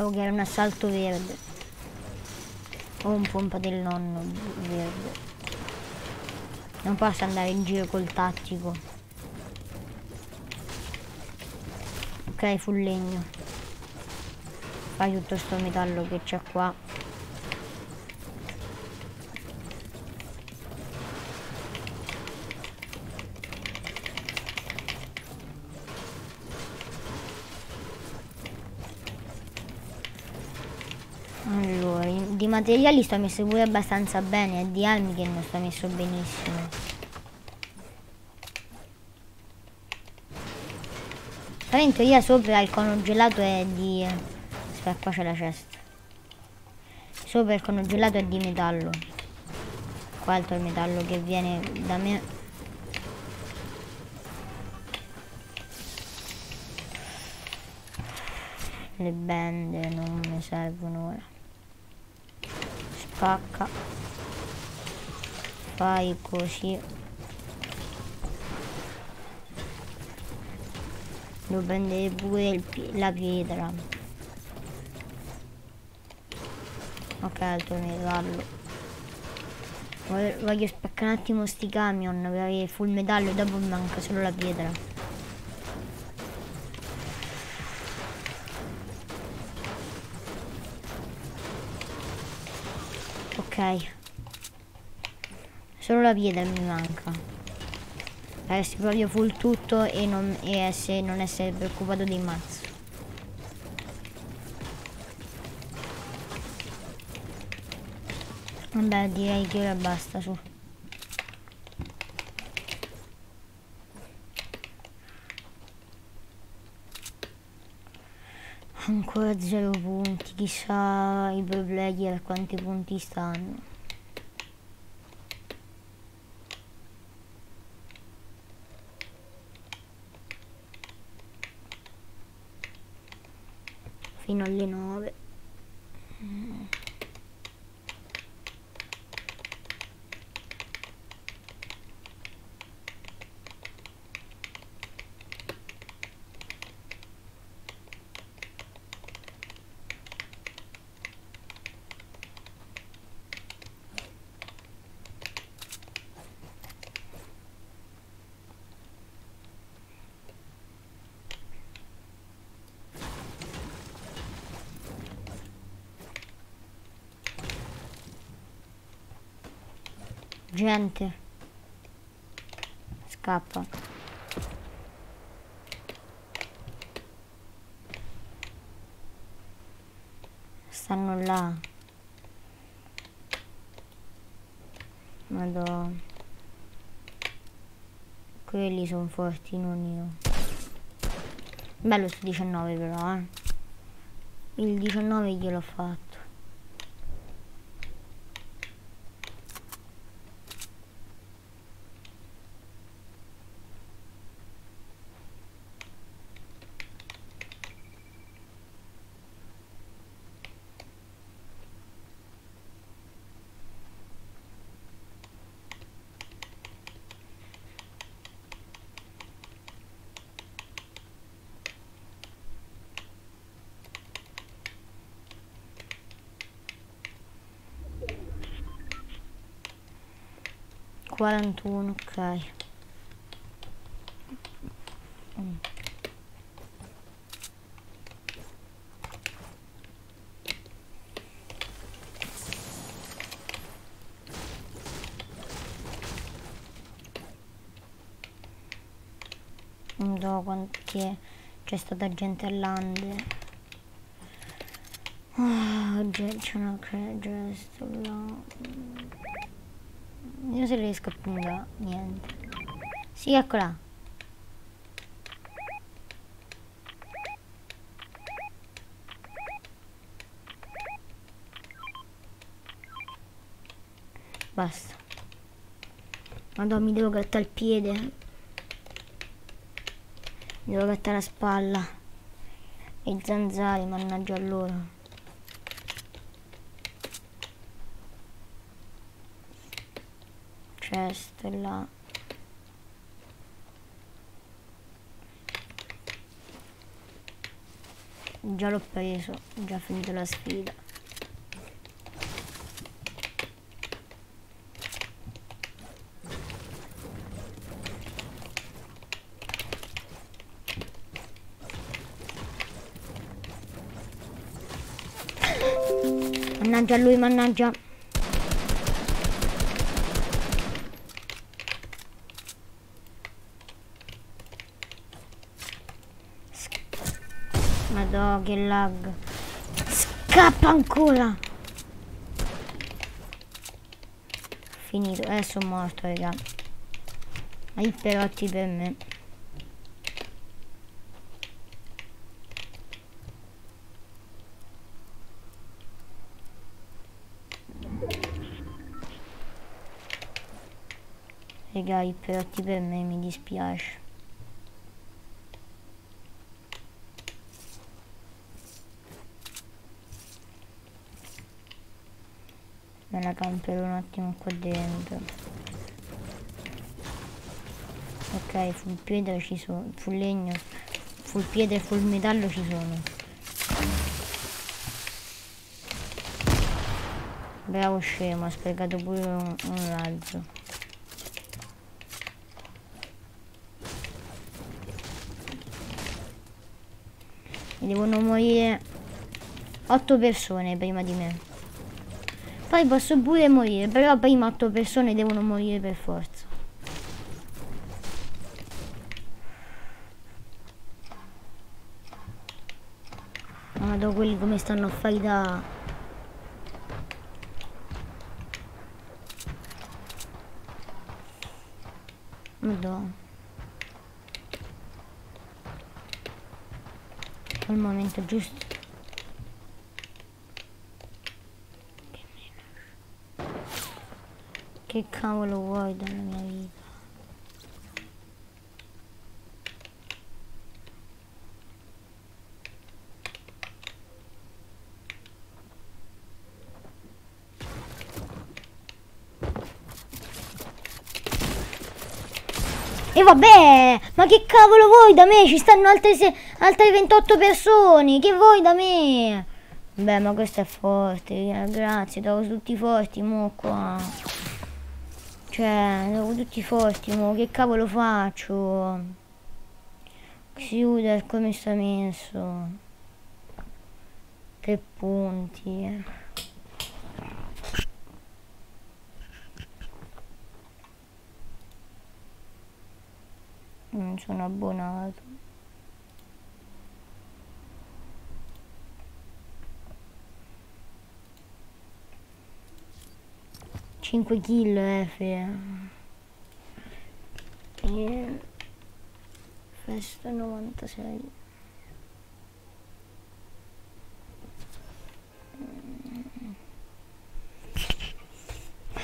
Speravo che era un assalto verde. O un pompa del nonno verde. Non posso andare in giro col tattico. Ok, full legno. Fai tutto sto metallo che c'è qua. Allora, in- di materiali sto messo pure abbastanza bene, è di armi che non sto messo benissimo. Però in teoria sopra il cono gelato è di... Aspetta, qua c'è la cesta. Sopra il cono gelato è di metallo. Qua è il metallo che viene da me. Le bende non mi servono ora. Spacca. Fai così. Devo prendere pure la pietra. Ok, altro metallo. Voglio, voglio spaccare un attimo sti camion per avere full metallo e dopo manca solo la pietra. Ok. Solo la pietra mi manca. Resti proprio full tutto e non, e essere, non essere preoccupato dei mazzo. Vabbè, direi che ora basta su. Ancora zero punti, chissà i pro a quanti punti stanno. Fino alle 9. Gente. Scappa. Stanno là. Madò. Quelli sono forti, non io. Bello sto 19 però, eh. Il 19 gliel'ho fatto. Quarantuno, ok. Mm. No, quanti c'è stata gente all'ande. Ah, oggi c'è una là. Io se riesco a pingere, niente. Sì, eccola. Basta. Madonna, mi devo grattare il piede. Mi devo grattare la spalla. E i zanzari, mannaggia loro. Chest là già l'ho preso già finito la sfida. Mannaggia lui mannaggia Che lag. Scappa ancora. Finito. Eh sono morto raga. Hai perotti per me. Raga i perotti per me mi dispiace camperò un attimo qua dentro. Ok full pietra ci sono full legno full pietra e full metallo ci sono. Bravo scemo ha sprecato pure un, un razzo e devono morire 8 persone prima di me Poi posso pure morire, però prima otto persone devono morire per forza. Madò quelli come stanno a fare da... Madò. Al momento giusto. Che cavolo vuoi dalla mia vita? E vabbè, ma che cavolo vuoi da me? Ci stanno altre, se- altre 28 persone. Che vuoi da me? Beh, ma questo è forte. eh, Grazie, trovo tutti forti, mo qua. Cioè, trovo tutti forti, mo. Che cavolo faccio? Chiude come sta messo. Tre punti. Non sono abbonato. Cinque kill F. E... Festa 96.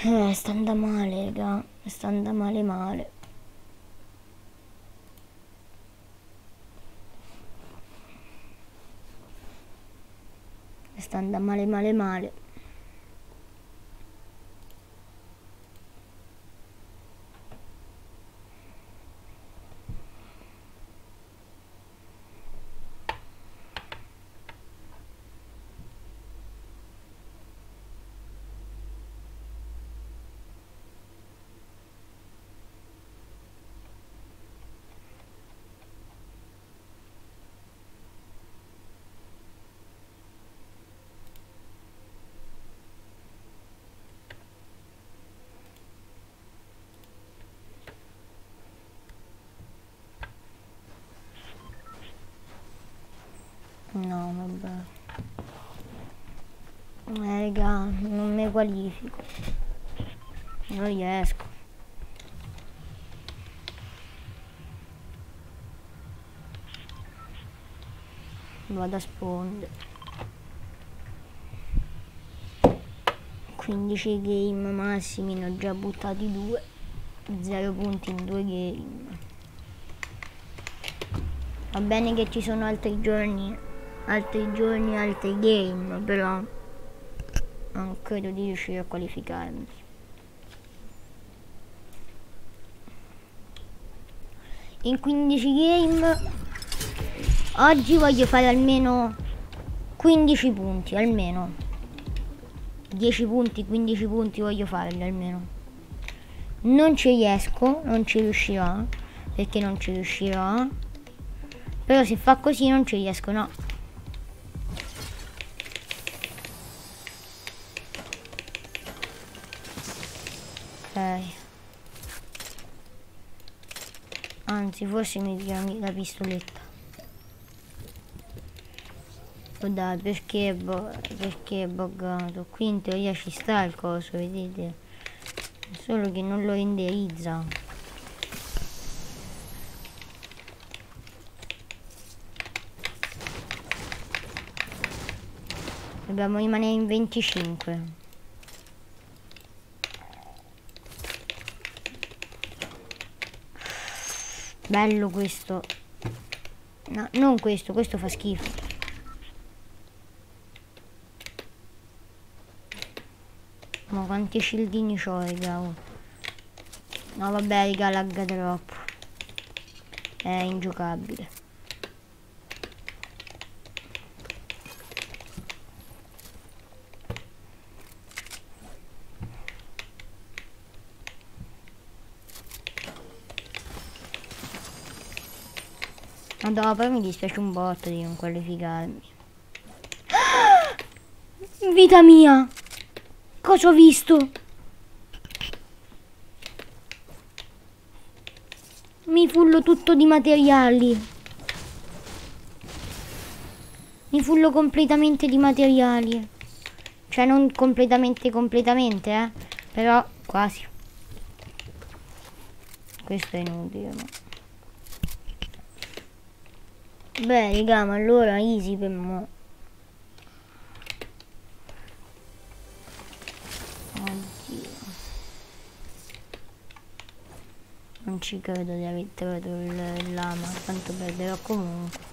Eh, sta andando male, raga. Sta andando male male. Sta andando male male male. No, vabbè. Eh, raga, non mi qualifico. Non riesco. Vado a sponde. 15 game massimi, ne ho già buttati due. 0 punti in due game. Va bene che ci sono altri giorni, altri giorni, altri game, però non credo di riuscire a qualificarmi. In 15 game oggi voglio fare almeno 15 punti, almeno 10 punti, 15 punti voglio farli almeno. Non ci riesco, non ci riuscirò, perché non ci riuscirò. Però se fa così non ci riesco, no. Ok. Anzi, forse mi tira la pistoletta. Oh dai, perché, bo- perché è buggato? Qui in teoria ci sta il coso, vedete? Solo che non lo renderizza. Dobbiamo rimanere in 25. Bello questo. No, non questo, questo fa schifo. Ma quanti scildini c'ho, raga? No, vabbè, raga, lagga troppo. È ingiocabile. Ma dopo mi dispiace un botto di non qualificarmi. Vita mia! cosa ho visto? Mi fullo tutto di materiali. Mi fullo completamente di materiali. Cioè non completamente completamente, eh. Però quasi. Questo è inutile, ma... Beh, raga, ma allora easy per mo. Oddio. Non ci credo di aver trovato il, lama, tanto perderò comunque.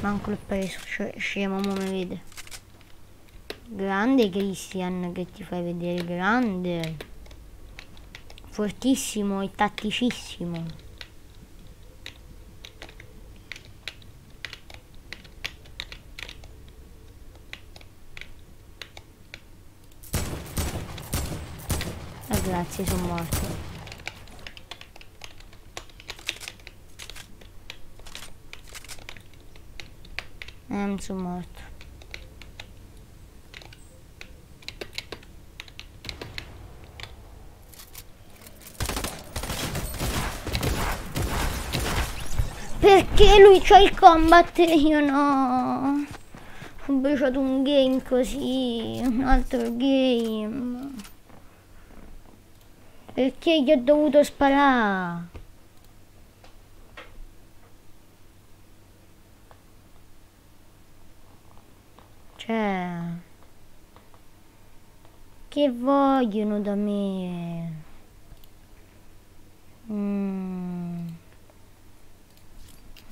Manco l'ho preso, cioè, scemo, mo mi vede. Grande Christian che ti fai vedere grande. Fortissimo e tatticissimo. Ah, grazie, sono morto. Eh, sono morto. Perché lui c'ha il combat e io no? Ho bruciato un game così, un altro game. Perché gli ho dovuto sparare? Cioè... Che vogliono da me? Mm.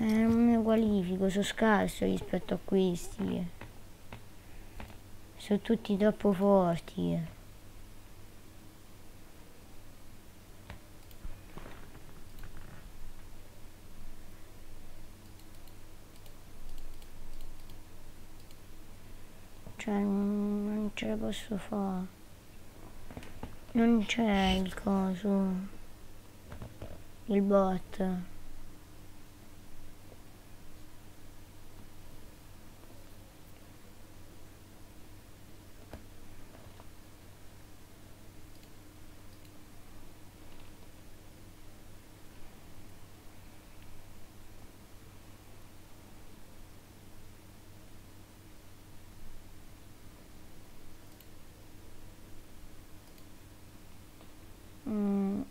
Eh, non mi qualifico, sono scarso rispetto a questi. Sono tutti troppo forti. Cioè, non, ce la posso fare. Non c'è il coso. Il bot. Mm.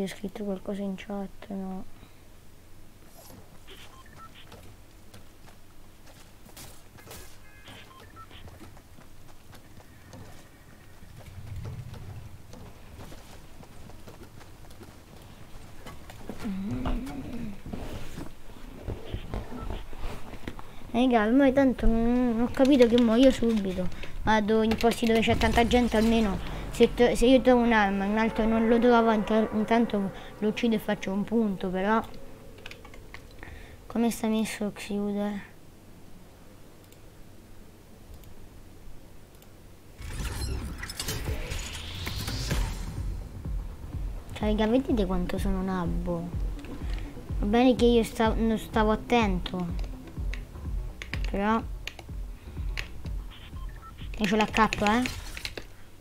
Mi avete scritto qualcosa in chat, no? Raga, ormai tanto non ho capito che muoio subito. Vado in posti dove c'è tanta gente almeno. Se, se io trovo un'arma e un altro non lo trovo, int- intanto lo uccido e faccio un punto, però. Come sta messo Xiude? Cioè, raga, vedete quanto sono nabbo? Va bene che io sta- non stavo attento. Però... Io ce l'H, eh?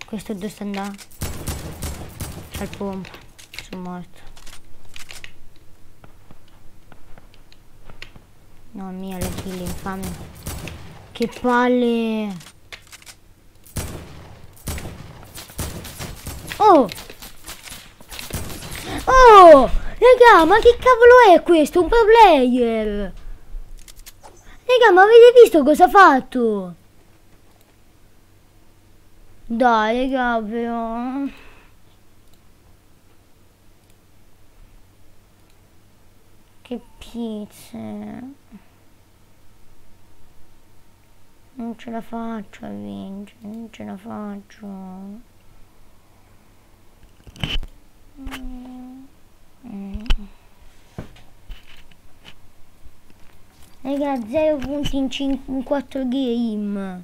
Questo dove sta andando? Al pompa. Sono morto. No, mia, le kill infame. Che palle! Oh! Oh! Raga, ma che cavolo è questo? Un pro player! Raga, ma avete visto cosa ha fatto? Dai, però... Che pizze. Non ce la faccio a vincere, non ce la faccio. Mm. Mm. Raga, 0 punti in, 5, in 4 game.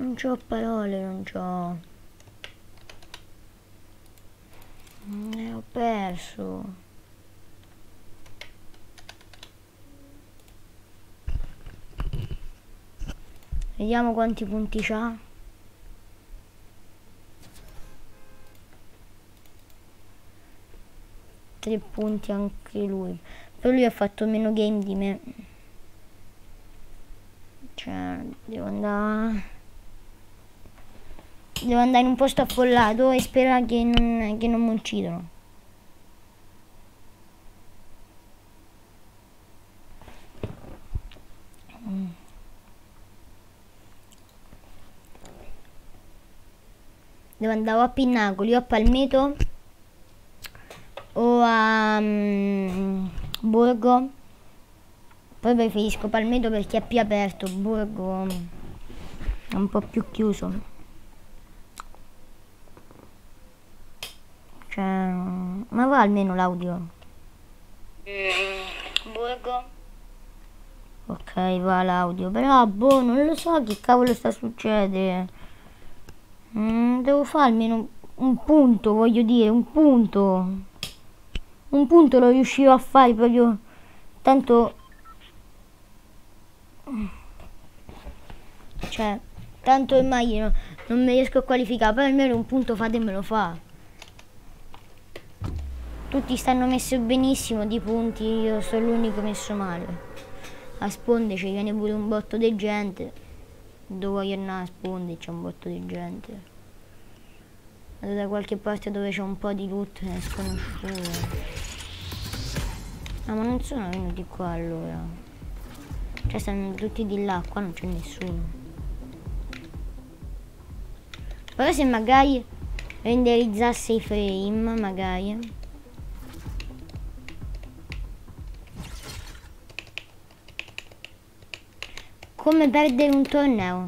Non c'ho parole, non c'ho. Ne ho perso. Vediamo quanti punti c'ha. Tre punti anche lui. Però lui ha fatto meno game di me. Cioè, devo andare... Devo andare in un posto affollato e sperare che non, che non mi uccidono. Devo andare a Pinnacoli o a Palmeto o a mm, Borgo. Poi preferisco Palmeto perché è più aperto, Borgo è un po' più chiuso. Cioè, mm, ma va almeno l'audio. Borgo. Ok, va l'audio, però boh, non lo so che cavolo sta succedendo. Mm, devo fare almeno un punto, voglio dire, un punto. Un punto lo riuscirò a fare proprio. Tanto. Cioè, tanto ormai io non mi riesco a qualificare, però almeno un punto fatemelo fa. Tutti stanno messi benissimo di punti, io sono l'unico messo male. A sponde ci viene pure un botto di gente. Dove voglio andare a sponde c'è un botto di gente. Vado da qualche parte dove c'è un po' di loot sconosciuto. Ah ma non sono venuti qua allora. Cioè stanno tutti di là, qua non c'è nessuno. Però se magari renderizzasse i frame, magari. Come perdere un torneo.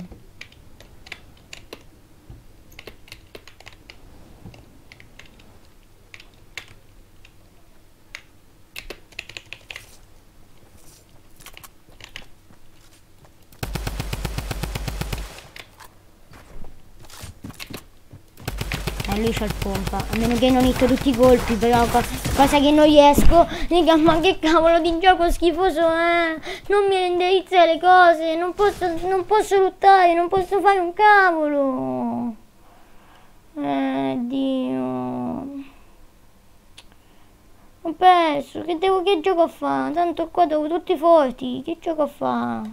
Lui c'ha il pompa, a meno che non hitto tutti i colpi, però co- cosa che non riesco. Raga, ma che cavolo di gioco schifoso è? Non mi renderizza le cose, non posso, non posso lottare, non posso fare un cavolo. Eh, Dio. Ho perso, che devo, che gioco a fare? Tanto qua devo tutti forti, che gioco a fare?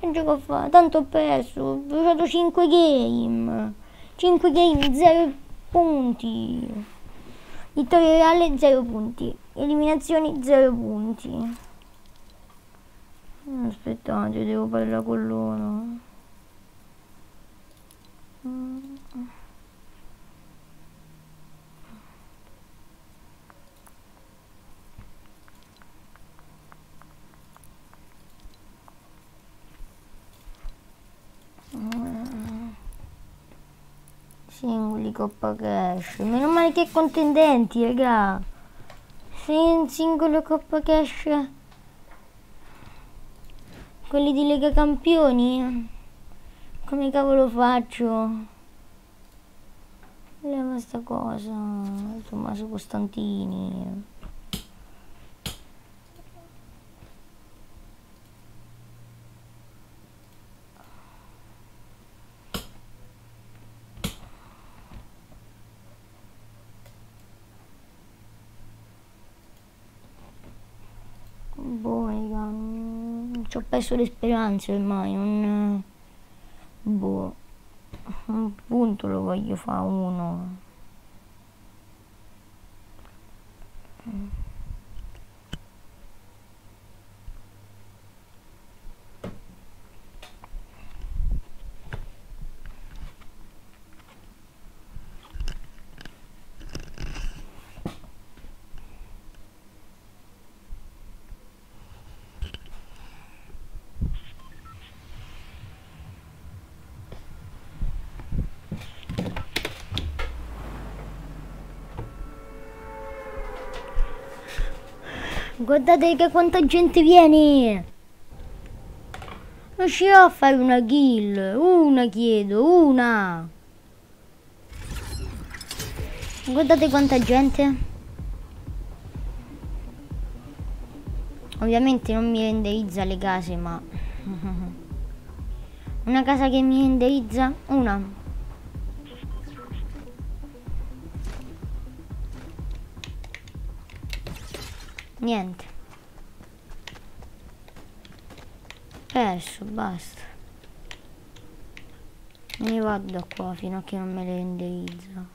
Che gioco a fare? Tanto ho perso, ho giocato 5 game. 5 game, 0 punti. Vittoria reale 0 punti. Eliminazioni 0 punti. Aspettate, devo parlare con loro. Mm. Singoli Coppa Cash. Meno male che contendenti, raga. Sin- Singolo Coppa Cash. Quelli di Lega Campioni. Come cavolo faccio? Leva sta cosa. Tommaso Costantini. Boh, raga, non- ci ho perso le speranze ormai, non... Boh, un punto lo voglio fare uno. Guardate che quanta gente viene! riuscirò a fare una kill. Una chiedo, una. Guardate quanta gente. Ovviamente non mi renderizza le case, ma... Una casa che mi renderizza? Una. Niente. Perso, basta. Me ne vado da qua fino a che non me le renderizza.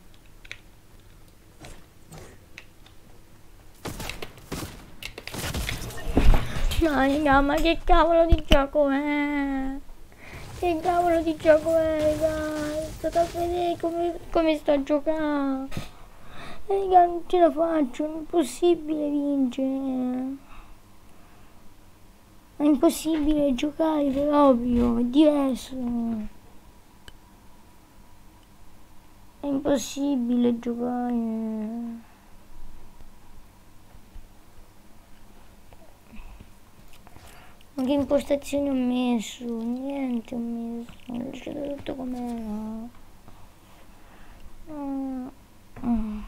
No, ma che cavolo di gioco è? Che cavolo di gioco è, raga? State a vedere come, come sto giocando. Raga, non ce la faccio, è impossibile vincere. È impossibile giocare proprio, è diverso. È impossibile giocare. Ma che impostazioni ho messo? Niente ho messo, ho lasciato tutto com'era. Mm. Mm.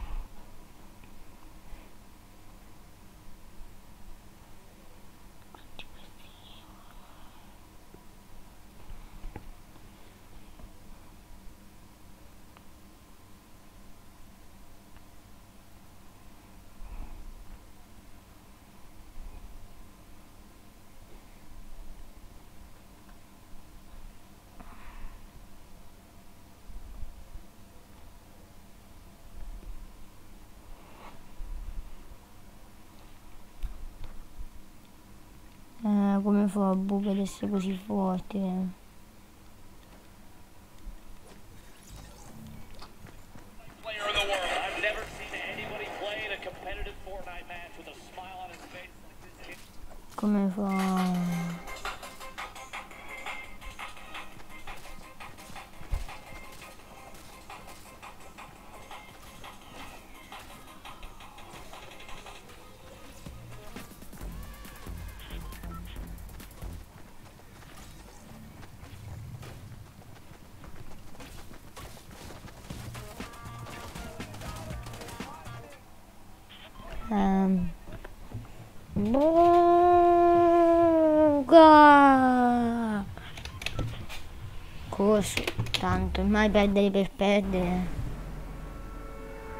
Eh, come fa a buco ad essere così forte? player in the world. I've never seen anybody play in a competitive Fortnite match with a on his face like this. Come fa? Mai perdere per perdere.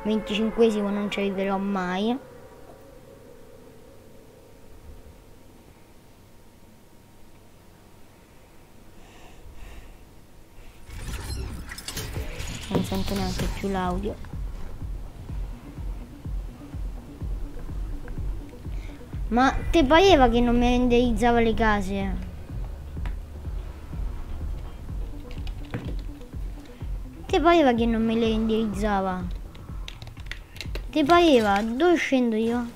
25esimo non ci arriverò mai. Non sento neanche più l'audio. Ma te pareva che non mi renderizzava le case? Pareva che non me le renderizzava? Te pareva? Dove scendo io?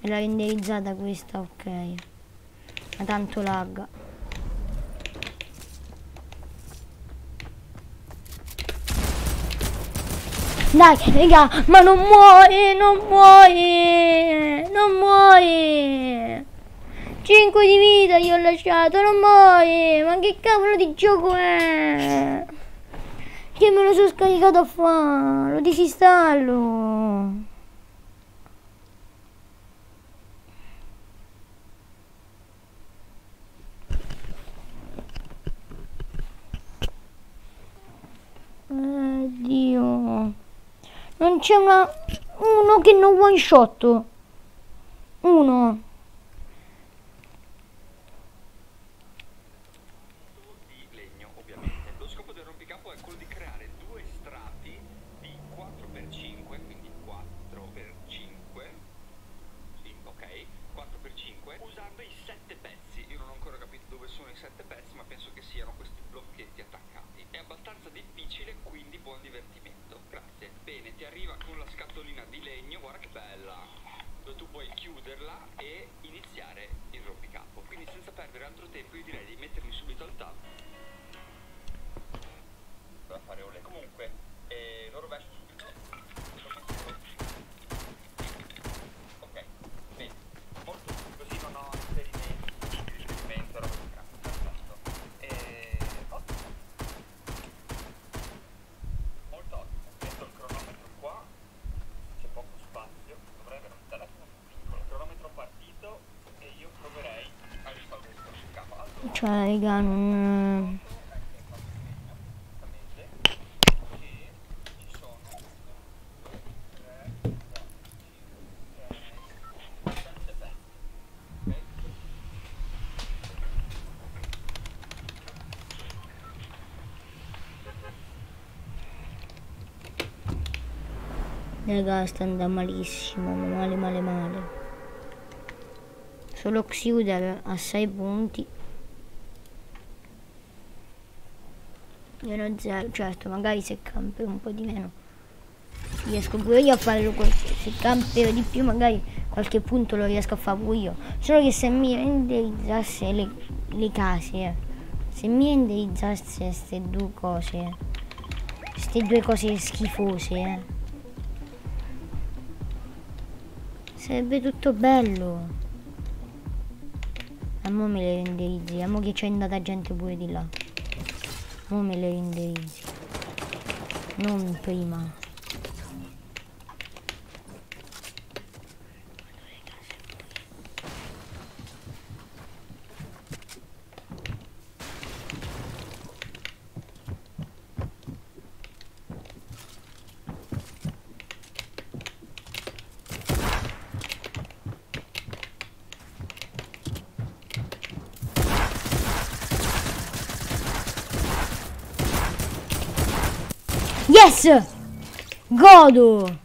Me l'ha renderizzata questa, ok. Ma tanto lagga. Dai, raga, ma non muori, non muori, non muori. 5 di vita gli ho lasciato, non muori. Ma che cavolo di gioco è? Che me lo sono scaricato a fare, lo disinstallo. Eh, Dio. Non c'è una... Uno che non one shot. Uno. di legno ovviamente. Lo scopo del rompicapo è quello di creare due strati di 4x5, quindi 4x5, sì, ok, 4x5, usando i 7 pezzi. Io non ho ancora capito dove sono i 7 pezzi, ma penso che siano questi blocchetti attaccati. È abbastanza difficile, quindi buon divertimento. Grazie. Bene, ti arriva con la scatolina di legno, guarda che bella, dove tu puoi chiuderla e iniziare il rompicapo. Quindi senza perdere altro tempo io direi di mettermi subito al tavolo da fare ole. Comunque, eh, loro vengono Cioè, raga, non... Raga, sta andando malissimo, male male male. Solo Xuder a 6 punti. Meno 0, certo, magari se campero un po' di meno. Riesco pure io a farlo. Se campero di più magari qualche punto lo riesco a fare pure io. Solo che se mi renderizzasse le, le case, eh. se mi renderizzasse queste due cose, queste due cose schifose, eh. Sarebbe tutto bello. A mo me le renderizzi, a mo che c'è andata gente pure di là. Mo me le renderizzi. Non prima. Yes! Godo!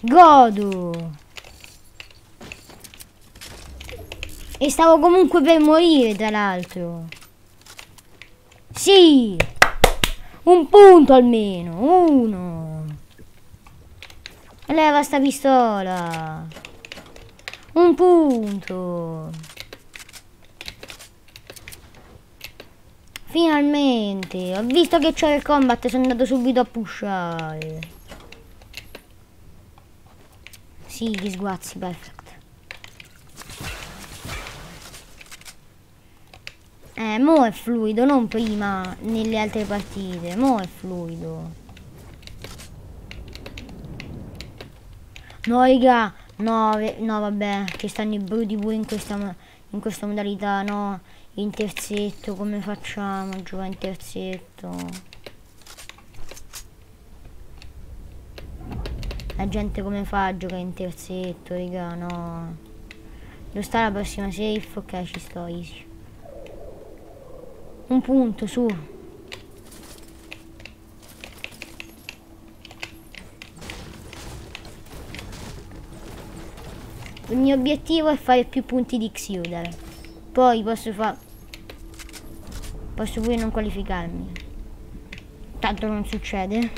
Godo! E stavo comunque per morire, tra l'altro. Sì! Un punto almeno, uno. Leva sta pistola. Un punto. Finalmente, ho visto che c'era il combat, sono andato subito a pushare. Sì, gli sguazzi, perfect. Eh, mo è fluido, non prima nelle altre partite, mo è fluido. No, raga, no, no, vabbè, che stanno i bruti pure in questa, in questa modalità, no. In terzetto, come facciamo a giocare in terzetto? La gente come fa a giocare in terzetto, raga, no. Dove sta la prossima safe? Ok, ci sto, easy. Un punto, su. Il mio obiettivo è fare più punti di Xuder. Poi posso fare... Posso pure non qualificarmi. Tanto non succede.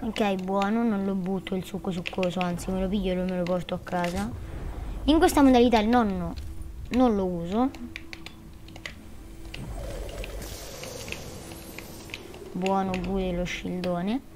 Ok, buono, non lo butto il succo succoso, anzi me lo piglio e me lo porto a casa. In questa modalità il nonno non lo uso. Buono pure lo scildone.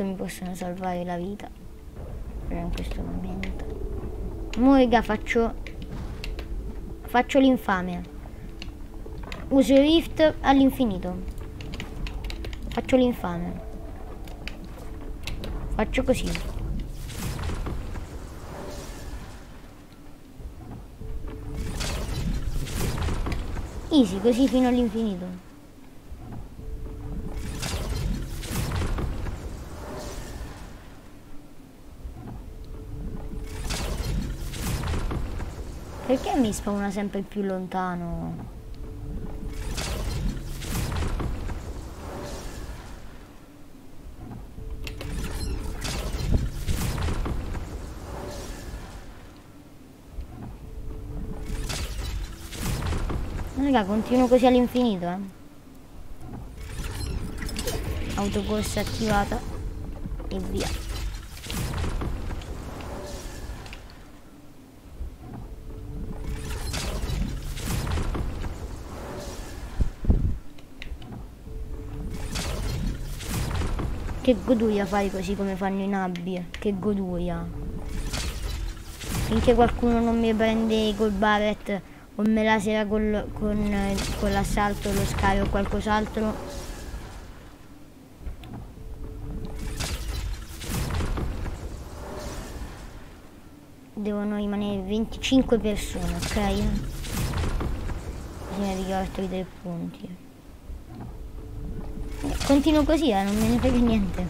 Adulto mi possono salvare la vita. Però in questo momento. Mo raga faccio. Faccio l'infame. Uso il rift all'infinito. Faccio l'infame. Faccio così. Easy, così fino all'infinito. Perché mi spawna sempre più lontano? Raga, continuo così all'infinito, eh. Autocorsa attivata. E via. Che goduria fai così come fanno i nabbi. Che goduria. Finché qualcuno non mi prende col barret o me la sera col, con, con l'assalto, lo scaro o qualcos'altro. Devono rimanere 25 persone, ok? Bisogna ricordo i tre punti. Continuo così, eh, non me ne frega niente.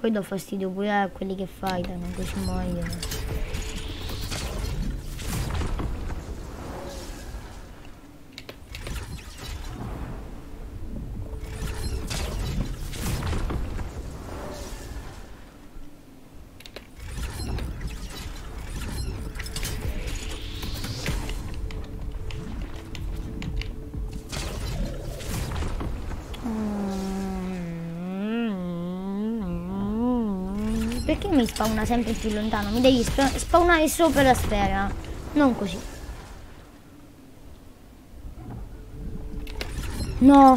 Poi do fastidio pure a quelli che fightano, così muoiono. Spawna sempre più lontano? Mi devi spa- spawnare sopra la sfera, non così. No,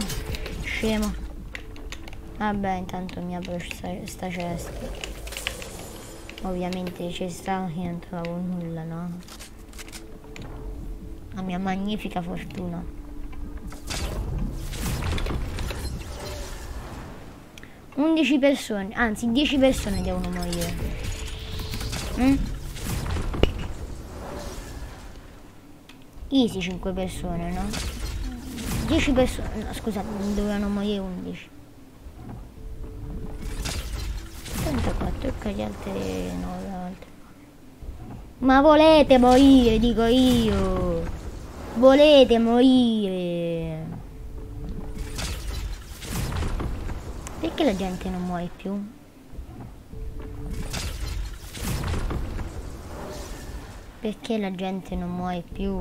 scemo. Vabbè, intanto mi apro sta, sta cesta. Ovviamente ci sta che non trovo nulla, no? La mia magnifica fortuna. 11 persone, anzi 10 persone devono morire. Mm? Easy 5 persone, no? 10 persone, no scusate, dovevano morire 11. 34 e gli altri 9 altri. Ma volete morire, dico io. Volete morire. Perché la gente non muore più? Perché la gente non muore più?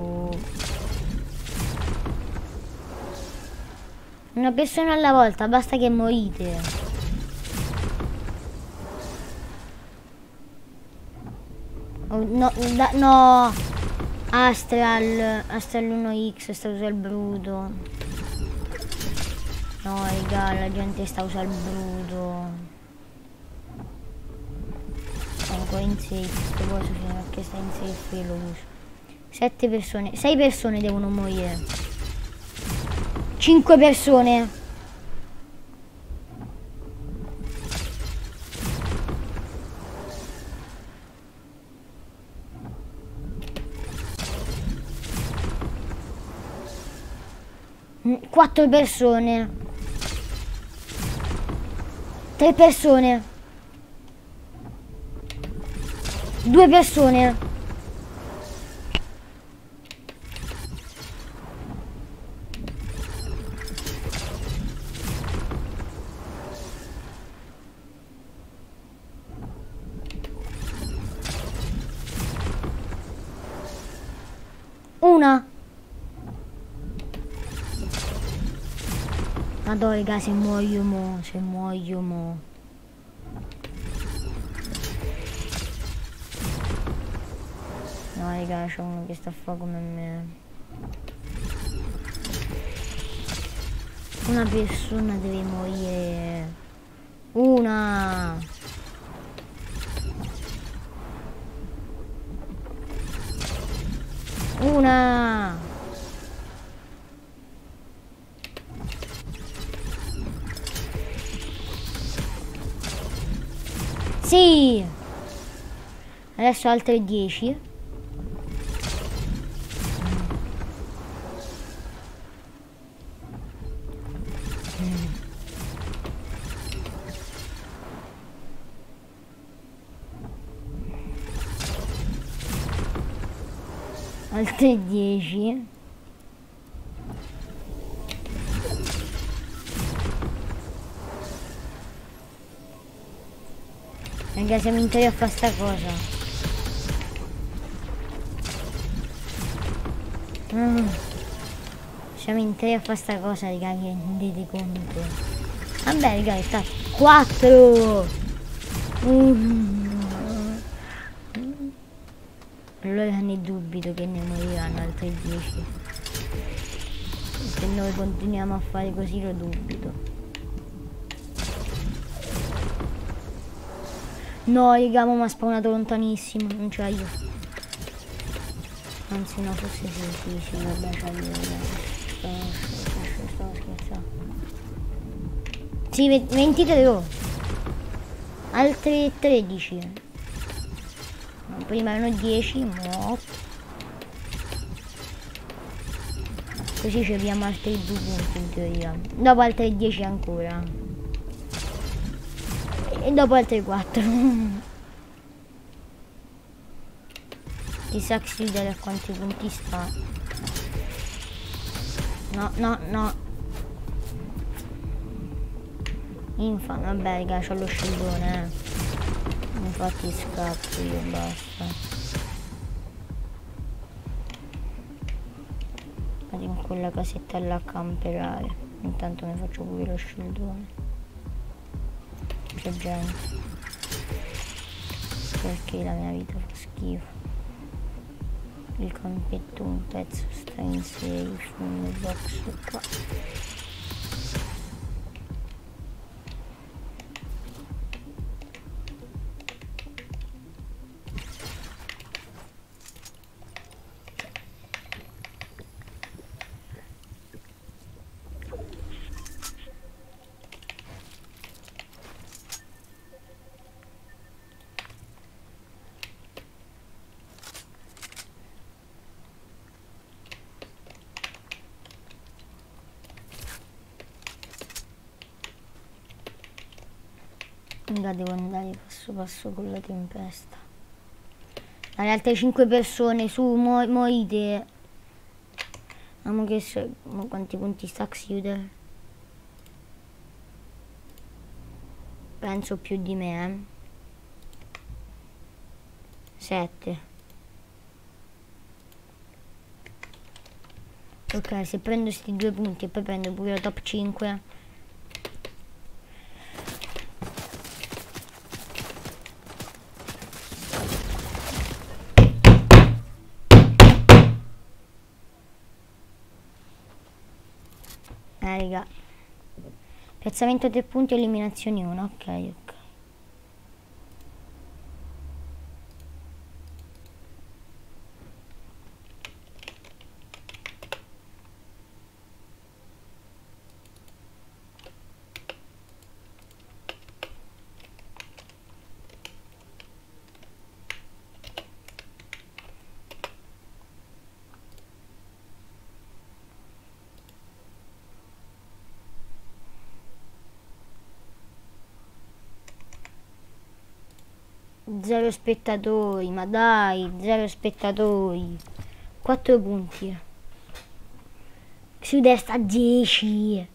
Una persona alla volta, basta che morite. Oh, no, da- no! Astral, Astral 1X sta usando il bruto. No, raga, la gente sta usando il bruto. Sono ancora in safe, sto coso fino a che sta in safe lo uso. Sette persone, sei persone devono morire. Cinque persone. Mm, Quattro persone. Tre persone. Due persone. Una. Madonna, raga, se muoio mo, se muoio mo. No, raga, c'è uno che sta a fa come me. Una persona deve morire. Una. Una. Sì! Adesso altre 10. Altre 10. Siamo in tre a fare sta cosa. Mm. Tre a fare sta cosa, raga, che rendete conto. Vabbè, raga, sta 4. Allora ne dubito che ne moriranno altre 10. Se noi continuiamo a fare così lo dubito. No, raga, ma ha spawnato lontanissimo, non ce l'ho. Anzi no, forse sì, sì, sì, vabbè, stavo, stavo scherzando. Sì, ve- 23 oh. Altre 13. No, prima erano 10, mo. Così ci abbiamo altri due punti in teoria. Dopo altre 10 ancora. E dopo altre 4. Chissà vede a quanti punti sta. No, no, no. Infame, vabbè raga, c'ho lo scellone, eh. Infatti scappo io, basta. Vado in quella casetta là a camperare. Intanto mi faccio pure lo scellone. C'è gente. Perché la mia vita fa schifo. Il campetto un pezzo sta in safe nel box qua. Andare passo con la tempesta. Alle altre 5 persone, su, mo morite. Amo che so, mo quanti punti sta a chiudere? Penso più di me, eh. 7. Ok, se prendo questi due punti e poi prendo pure la top 5. Eh, raga. Piazzamento 3 punti, eliminazioni 1. Ok, ok. Zero spettatori, ma dai, zero spettatori. 4 punti. Su destra 10.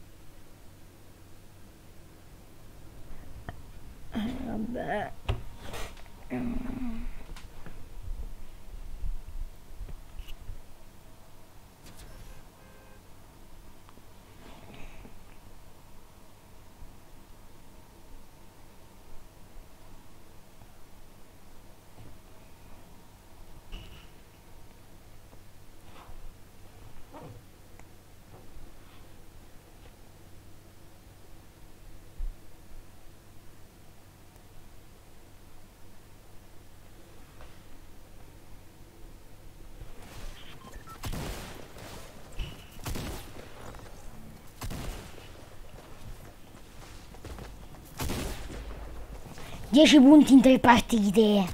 10 punti in tre partite.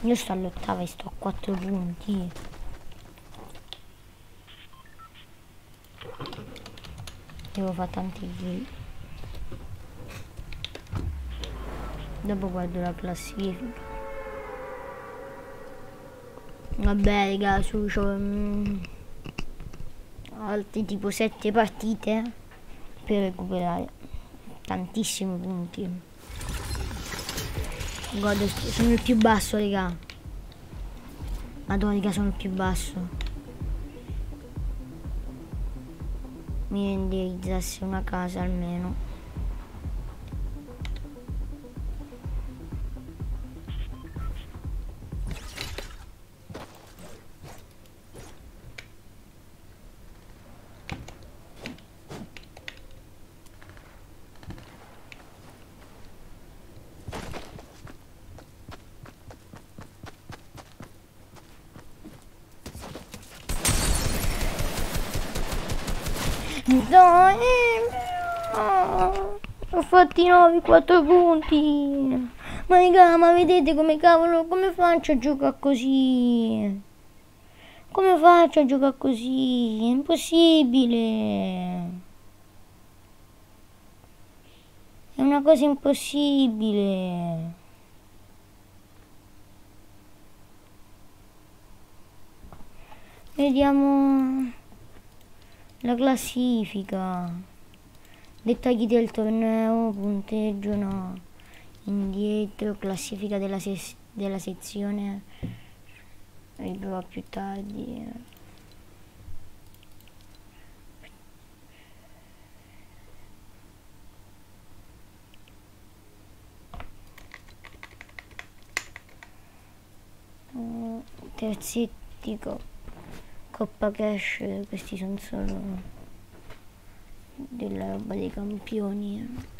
Io sto all'ottava e sto a 4 punti. Devo fare tanti giri Dopo guardo la classifica. Vabbè, raga, su, cioè altre tipo 7 partite per recuperare tantissimi punti. Guarda, sono il più basso, raga. Madonna, raga, sono il più basso. Mi renderizzasse una casa almeno. Ho fatti 9, 4 punti. Ma raga, ma vedete come cavolo, come faccio a giocare così? Come faccio a giocare così? È impossibile. È una cosa impossibile. Vediamo la classifica. Dettagli del torneo, punteggio no. Indietro, classifica della, ses- della sezione. Riprovo più tardi. Mm, Terzetti co- Coppa Cash, questi sono solo della roba dei campioni eh.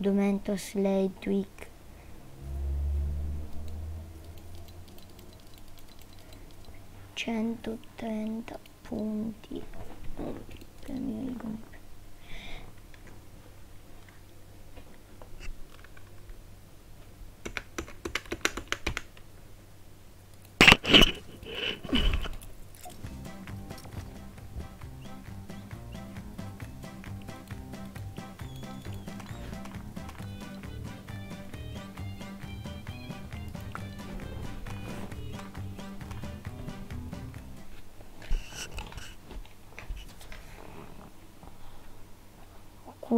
Domentos Leidwig 130 punti. punti.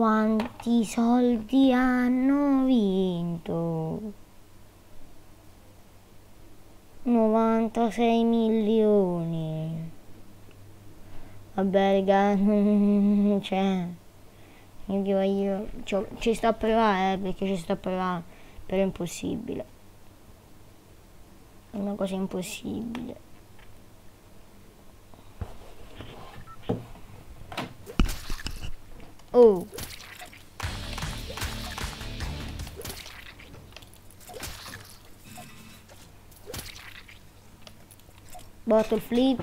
Quanti soldi hanno vinto? 96 milioni. Vabbè, raga, cioè, io voglio, cioè, ci sto a provare, eh, perché ci sto a provare, però è impossibile. È una cosa impossibile. Oh. Bottle flip.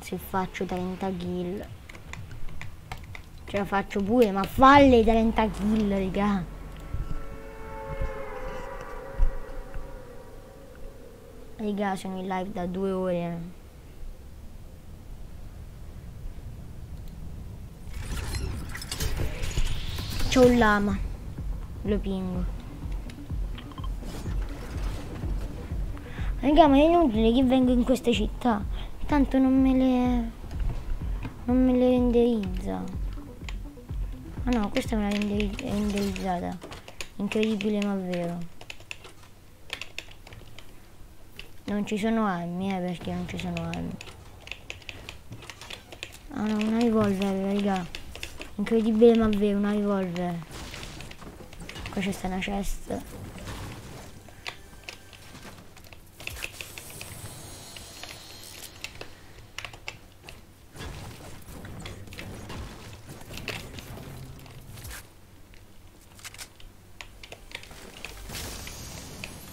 Se faccio 30 kill. Ce la faccio pure, ma falle 30 kill, raga. Raga, sono in live da due ore. C'ho un lama. Lo pingo. Raga, ma è inutile che vengo in queste città. Tanto non me le... Non me le renderizza. Ah no, questa l'ha renderi- renderizzata. Incredibile ma vero. Non ci sono armi, eh, perché non ci sono armi. Ah no, una revolver, raga. Incredibile ma vero, una revolver. Qua c'è sta una cesta.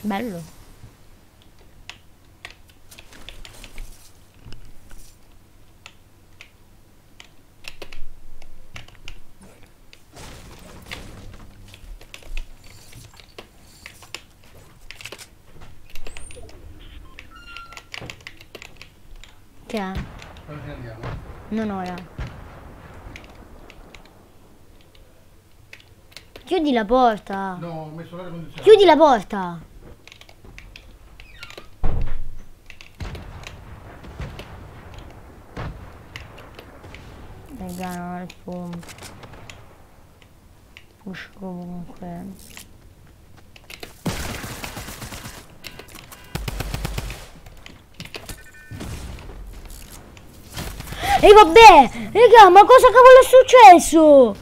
Bello. Che è? Non ora. Chiudi la porta. No, ho messo l'aria condizionata. Chiudi la porta. Raga, non il pump. Usco comunque. E vabbè! Raga, ma cosa cavolo è successo?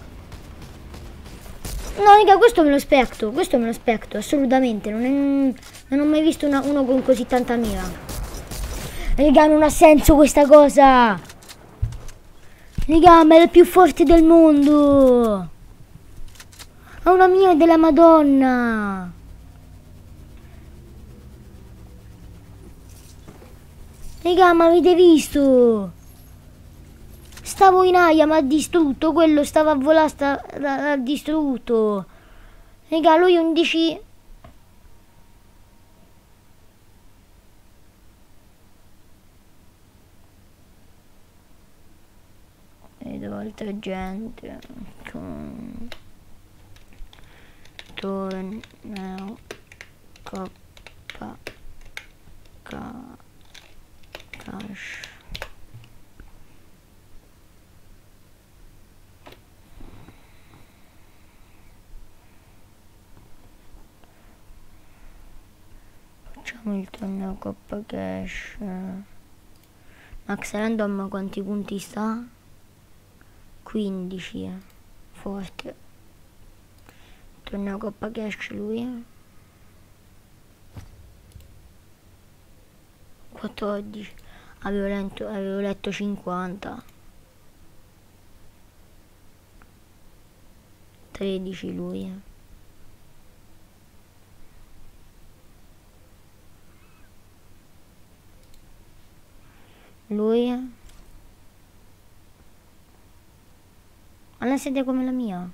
No, raga, questo me lo aspetto, questo me lo aspetto, assolutamente. Non, è- non ho mai visto una- uno con così tanta mira. Raga, non ha senso questa cosa. Raga, ma è il più forte del mondo. Ha una mira della Madonna. Raga, ma avete visto? Stavo in aria, ma ha distrutto. Quello stava a volare, sta, l'ha distrutto. Raga, lui 11... Vedo altra gente torneo Coppa Ca- Cash. Il torneo Coppa Cash. Max Random quanti punti sta? 15 eh. forte torneo Coppa Cash lui eh. 14 avevo letto, avevo letto 50 13 lui lui eh. Ha la sedia come la mia.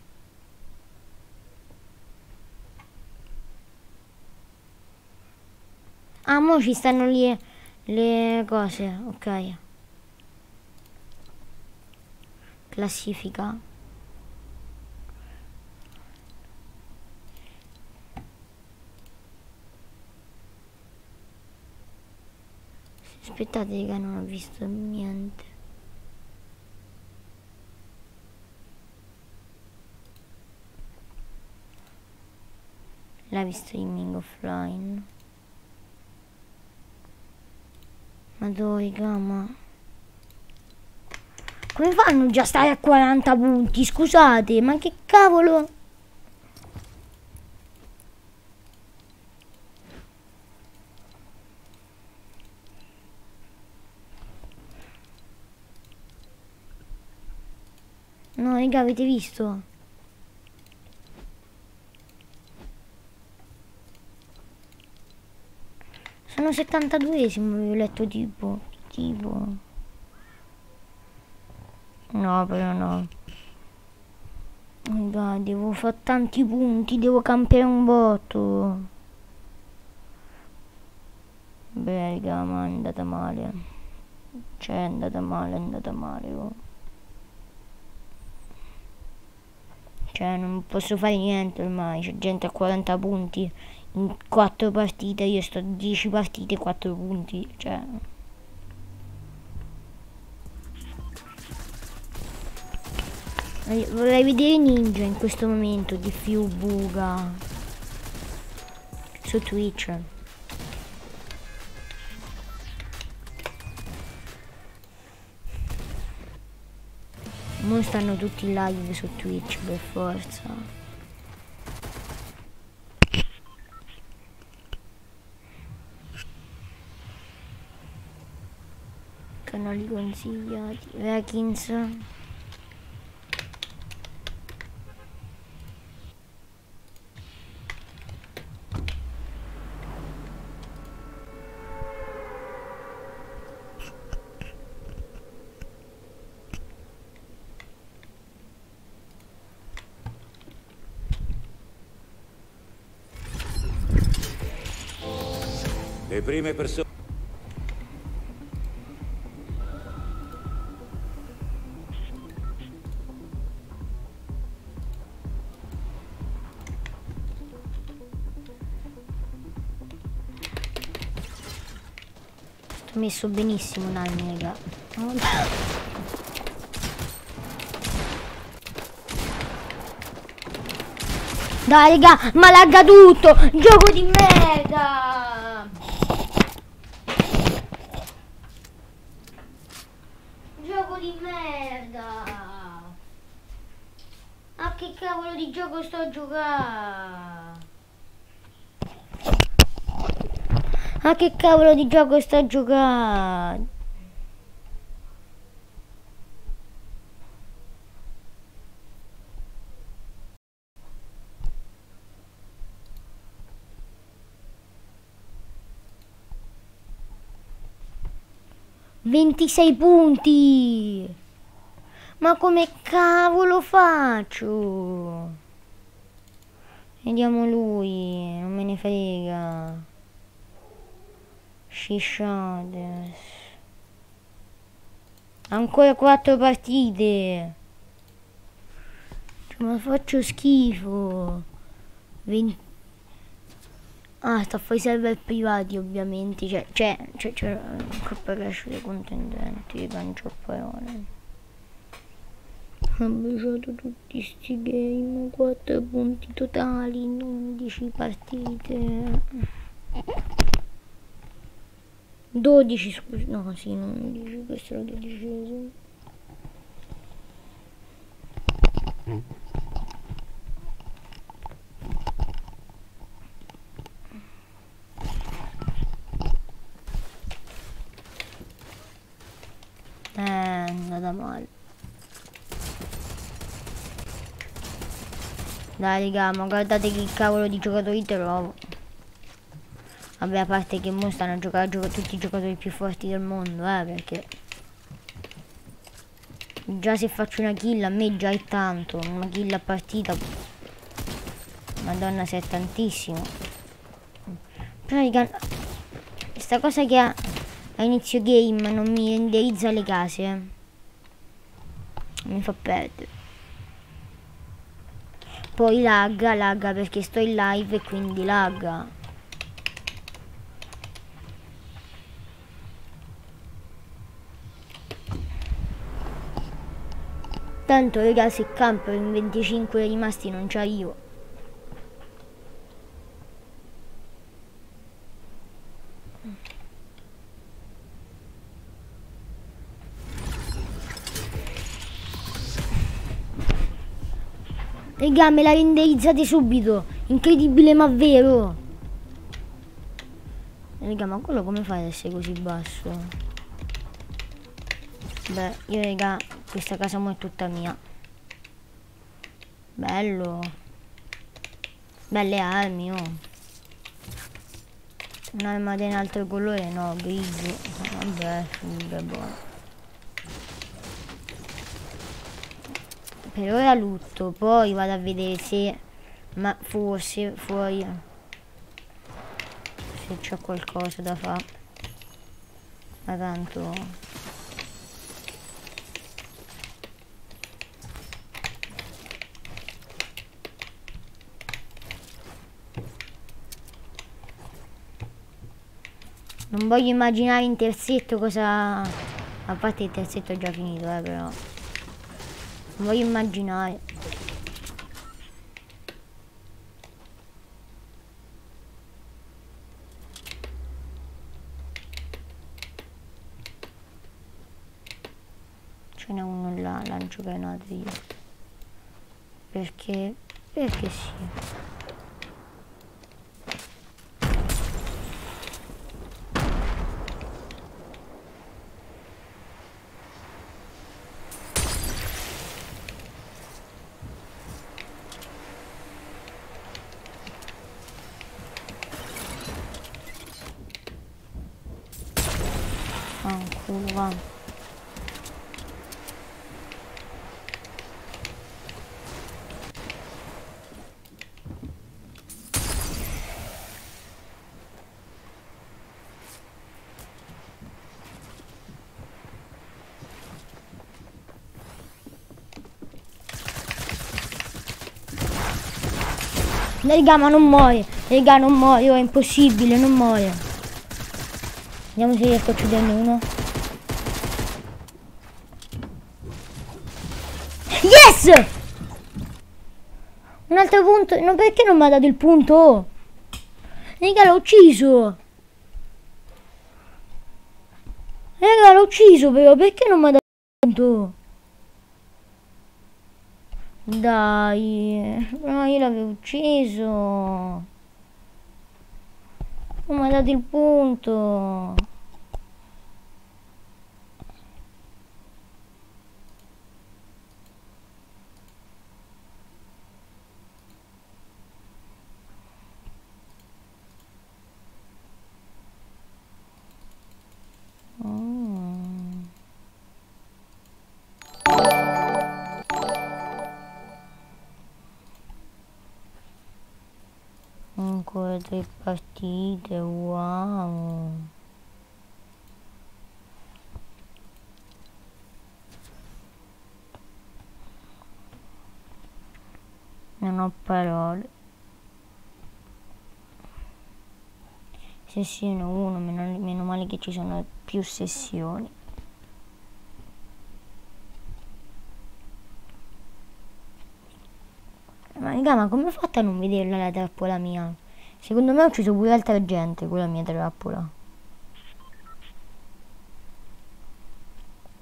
Ah, mo ci stanno lì le cose, ok. Classifica. Aspettate che non ho visto niente. live streaming offline ma dove ma come fanno già stare a 40 punti? Scusate ma che cavolo no raga avete visto Sono 72esimo, avevo letto tipo. Tipo. No, però no. Raga, devo fare tanti punti, devo cambiare un botto. Beh, raga, ma è andata male. Cioè, è andata male, è andata male. Oh. Cioè, non posso fare niente ormai. C'è gente a 40 punti in 4 partite. Io sto a 10 partite, 4 punti. Cioè. Vorrei vedere Ninja in questo momento di più buga su Twitch. Mo stanno tutti live su Twitch per forza. Canali consigliati. Rekins. Prime persone... Ho messo benissimo Nani, raga. Dai, raga, ma lagga tutto! Gioco di merda! Gioco di merda! A che cavolo di gioco sto a giocare? A che cavolo di gioco sto a giocare? Ventisei punti! Ma come cavolo faccio? Vediamo lui, non me ne frega. Shishodes. Ancora quattro partite. Cioè, ma faccio schifo. 20... Ah, sta fuori server privati ovviamente. Cioè, c'è, c'è, c'è Coppa dei contendenti, gancio parole. Ho bruciato tutti sti game, 4 punti totali in 11 partite. 12 scusi, no sì, non 11, questo la dodicesimo. Eh, è andata male. Dai raga, ma guardate che cavolo di giocatori trovo. Vabbè, a parte che mo stanno a giocare a gioco tutti i giocatori più forti del mondo, eh, perché... Già se faccio una kill a me già è tanto, una kill a partita... Madonna se è tantissimo. Però raga... Questa cosa che ha a inizio game non mi renderizza le case. eh. Mi fa perdere. Poi lagga, lagga perché sto in live e quindi lagga. Tanto raga se camper in 25 rimasti non ci arrivo. Raga me la renderizzate subito. Incredibile ma vero. Raga ma quello come fa ad essere così basso? Beh, io raga, questa casa mo è tutta mia. Bello. Belle armi, oh. Un'arma di un altro colore, no, grigio. Vabbè, figa, buono. Per ora lutto, poi vado a vedere se... Ma forse fuori... Se c'è qualcosa da fare. Ma tanto... Non voglio immaginare in terzetto cosa... A parte il terzetto è già finito, eh, però... Non voglio immaginare. Ce n'è uno là, lancio granate io. Perché? Perché sì. Fanculo, va. Raga, ma non muore. Raga, non muoio, è impossibile, non muore. Vediamo se riesco a ucciderne uno. Yes! Un altro punto. No, perché non mi ha dato il punto? Raga, l'ho ucciso. Raga, l'ho ucciso però, perché non mi ha dato il punto? Dai, ma io l'avevo ucciso. Non mi ha dato il punto. Tre partite, wow. Non ho parole. Sessione 1, meno, meno male che ci sono più sessioni. Ma raga, ma come ho fatto a non vederla la trappola mia? Secondo me ho ucciso pure altra gente con la mia trappola.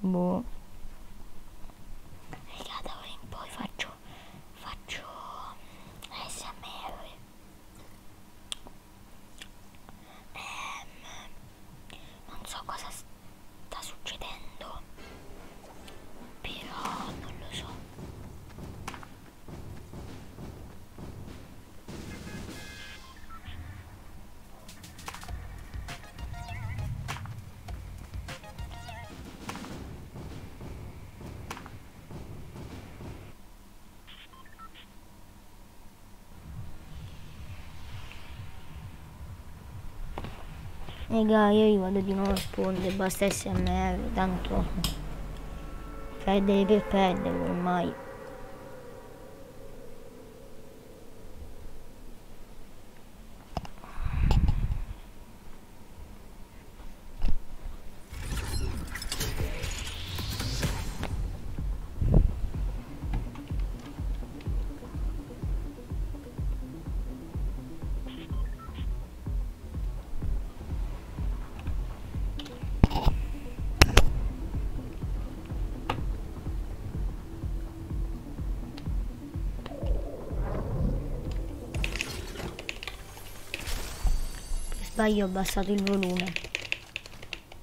Boh. Raga, io gli vado di nuovo a rispondere, basta SMR, tanto perdere per perdere ormai. Sbaglio ho abbassato il volume.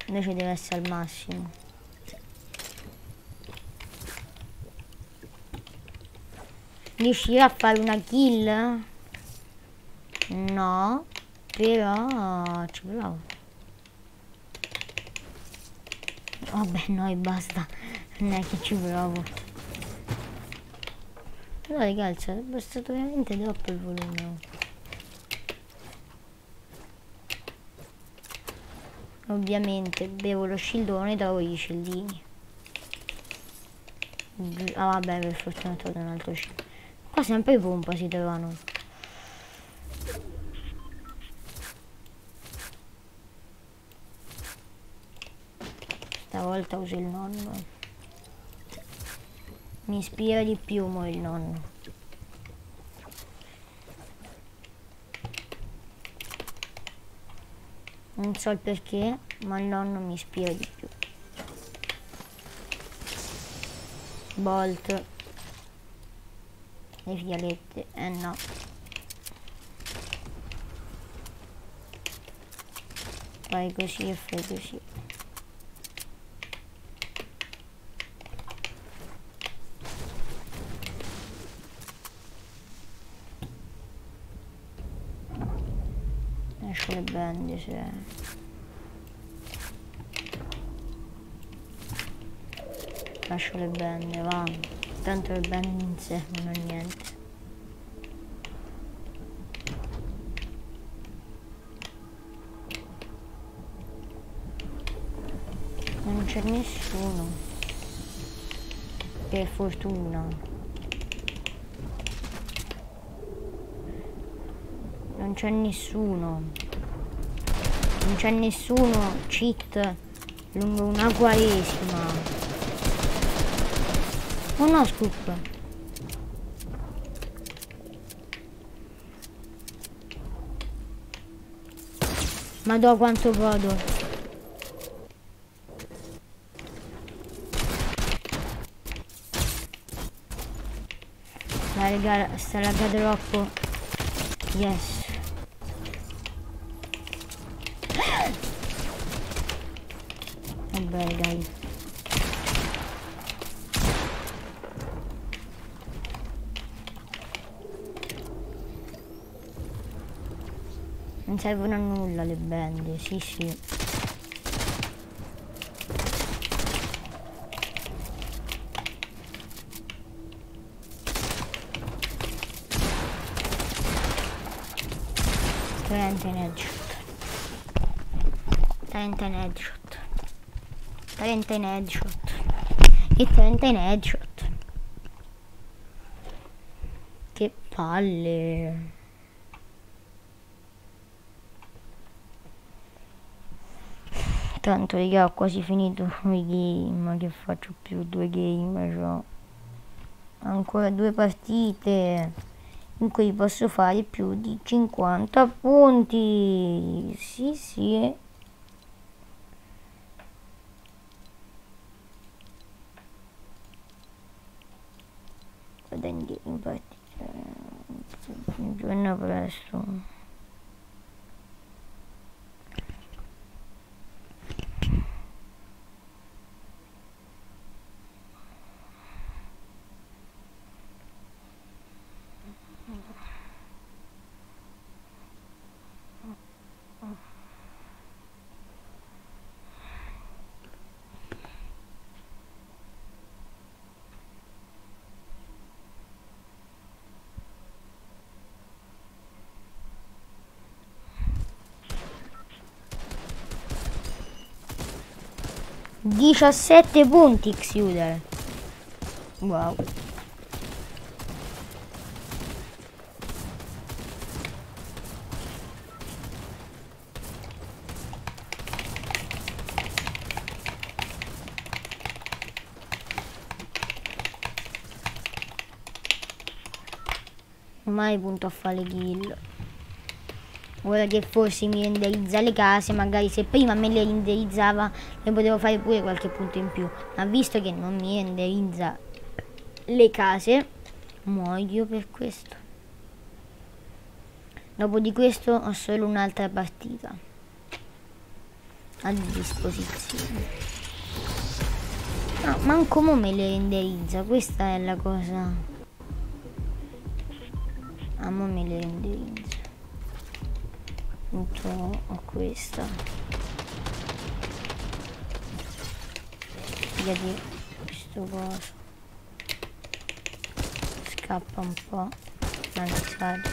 Invece deve essere al massimo. Riuscire a fare una kill? No, però ci provo. Vabbè, no, e basta. Non è che ci provo. No, ragazzi, è abbassato veramente troppo il volume. Ovviamente bevo lo scildone e trovo gli scildini. Ah vabbè, per fortuna ho trovato un altro scildino. Qua sempre i pompa si trovano. Stavolta uso il nonno. Mi ispira di più mo il nonno. Non so il perché, ma il nonno mi ispira di più. Bolt. Le fialette, eh no. Fai così e fai così. Lascio le se... Lascio le bende, va. Tanto le bende non è niente. Non c'è nessuno. Per fortuna. Non c'è nessuno. Non c'è nessuno cheat lungo una quaresima. Oh no, scoop. Madò quanto godo. Dai raga, sta lagga troppo. Yes. Vabbè dai. Non servono a nulla le bende, sì sì. Talento in headshot. Talento in headshot. Talento in headshot. E talento in headshot. Che palle. Tanto raga ho quasi finito i game, che faccio più due game, cioè. Ancora due partite in cui posso fare più di 50 punti. Sì, sì. Vado in partita. Un giorno presto. Diciassette punti Xuder. Wow. Mai punto a fare kill. Ora che forse mi renderizza le case, magari se prima me le renderizzava ne potevo fare pure qualche punto in più. Ma visto che non mi renderizza le case, muoio per questo. Dopo di questo ho solo un'altra partita a disposizione. No, manco mo me le renderizza, questa è la cosa. Ah, mo me le renderizza appunto ho questa vedi questo coso. Scappa un po' avanzato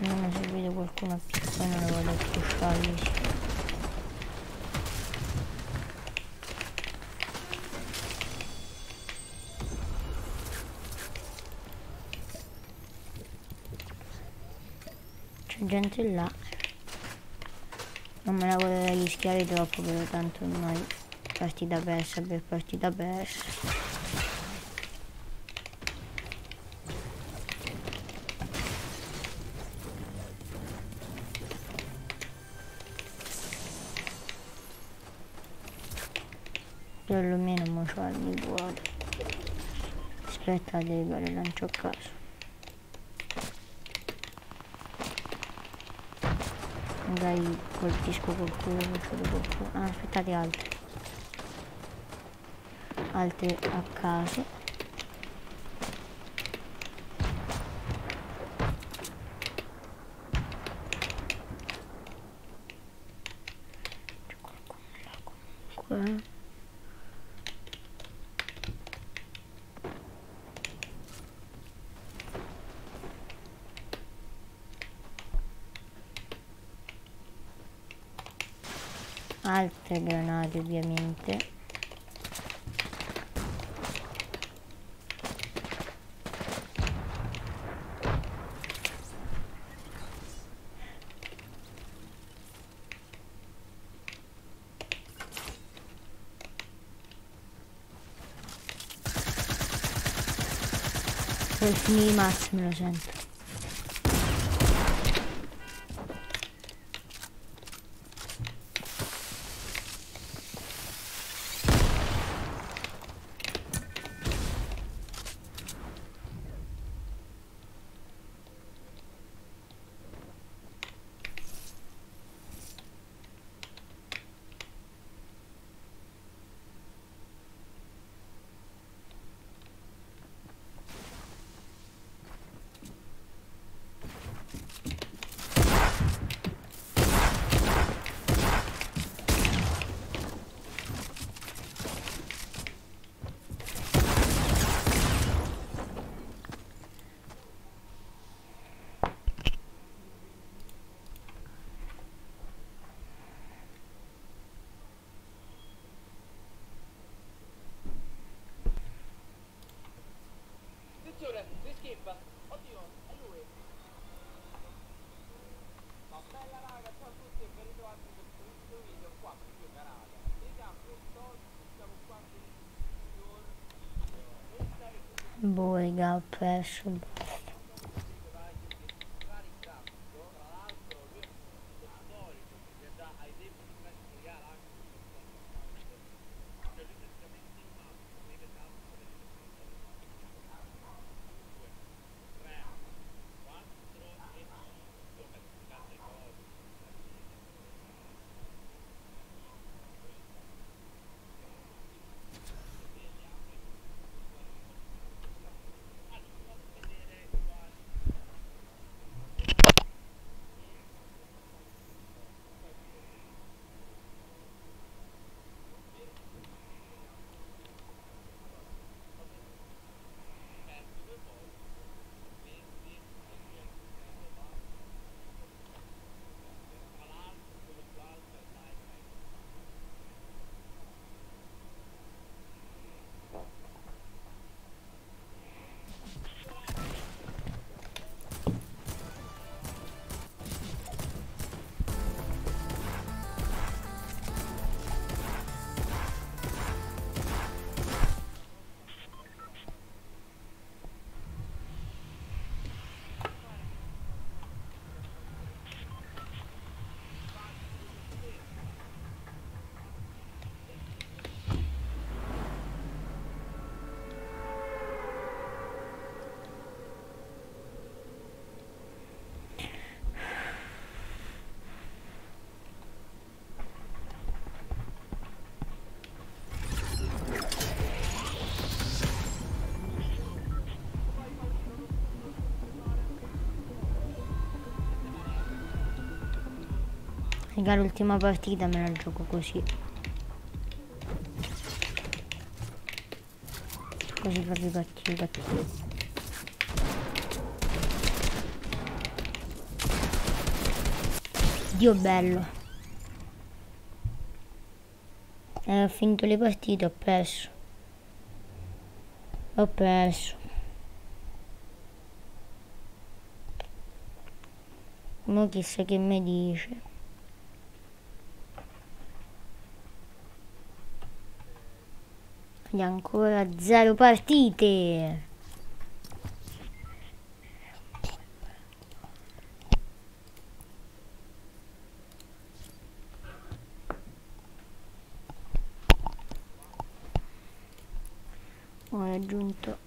non se vede qualcuno più poi non lo vado a pushare gente là. Non me la vorrei rischiare troppo però tanto ormai partita persa per partita persa. Perlomeno mo c'ho il vuoto aspettate che lancio a caso magari colpisco qualcuno, uccido qualcuno. Ah, aspettate altre. Altre a caso. C'è qualcuno là comunque. altre granate ovviamente Solo il film di Max me lo sento. Attenzione, si schippa. Oddio, è lui. Ma bella raga, ciao a tutti e ben ritrovati in questo video qua su Gioca Raga. Vediamo quest'oggi siamo qua con il signor video. E sarete Boh, raga, Raga, l'ultima partita me la gioco così. Così proprio cattivo, cattivo. Dio bello. Eh, ho finito le partite, ho perso. Ho perso. Mo chissà che mi dice. Quindi ancora zero partite. Ho raggiunto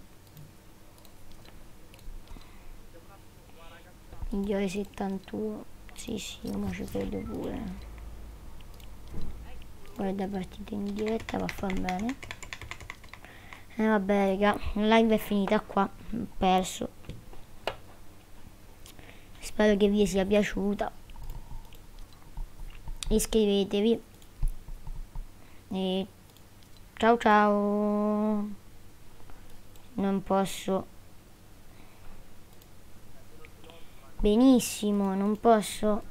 migliore 71 sì sì ma ci credo pure. Guarda partita in diretta va a far bene e eh, vabbè raga la live è finita qua ho perso. Spero che vi sia piaciuta. Iscrivetevi. E ciao ciao. Non posso. Benissimo non posso.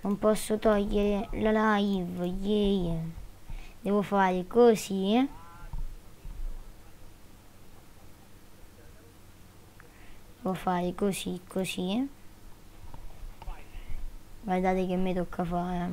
Non posso togliere la live yeah. devo fare così eh. Devo fare così così. Guardate che mi tocca fare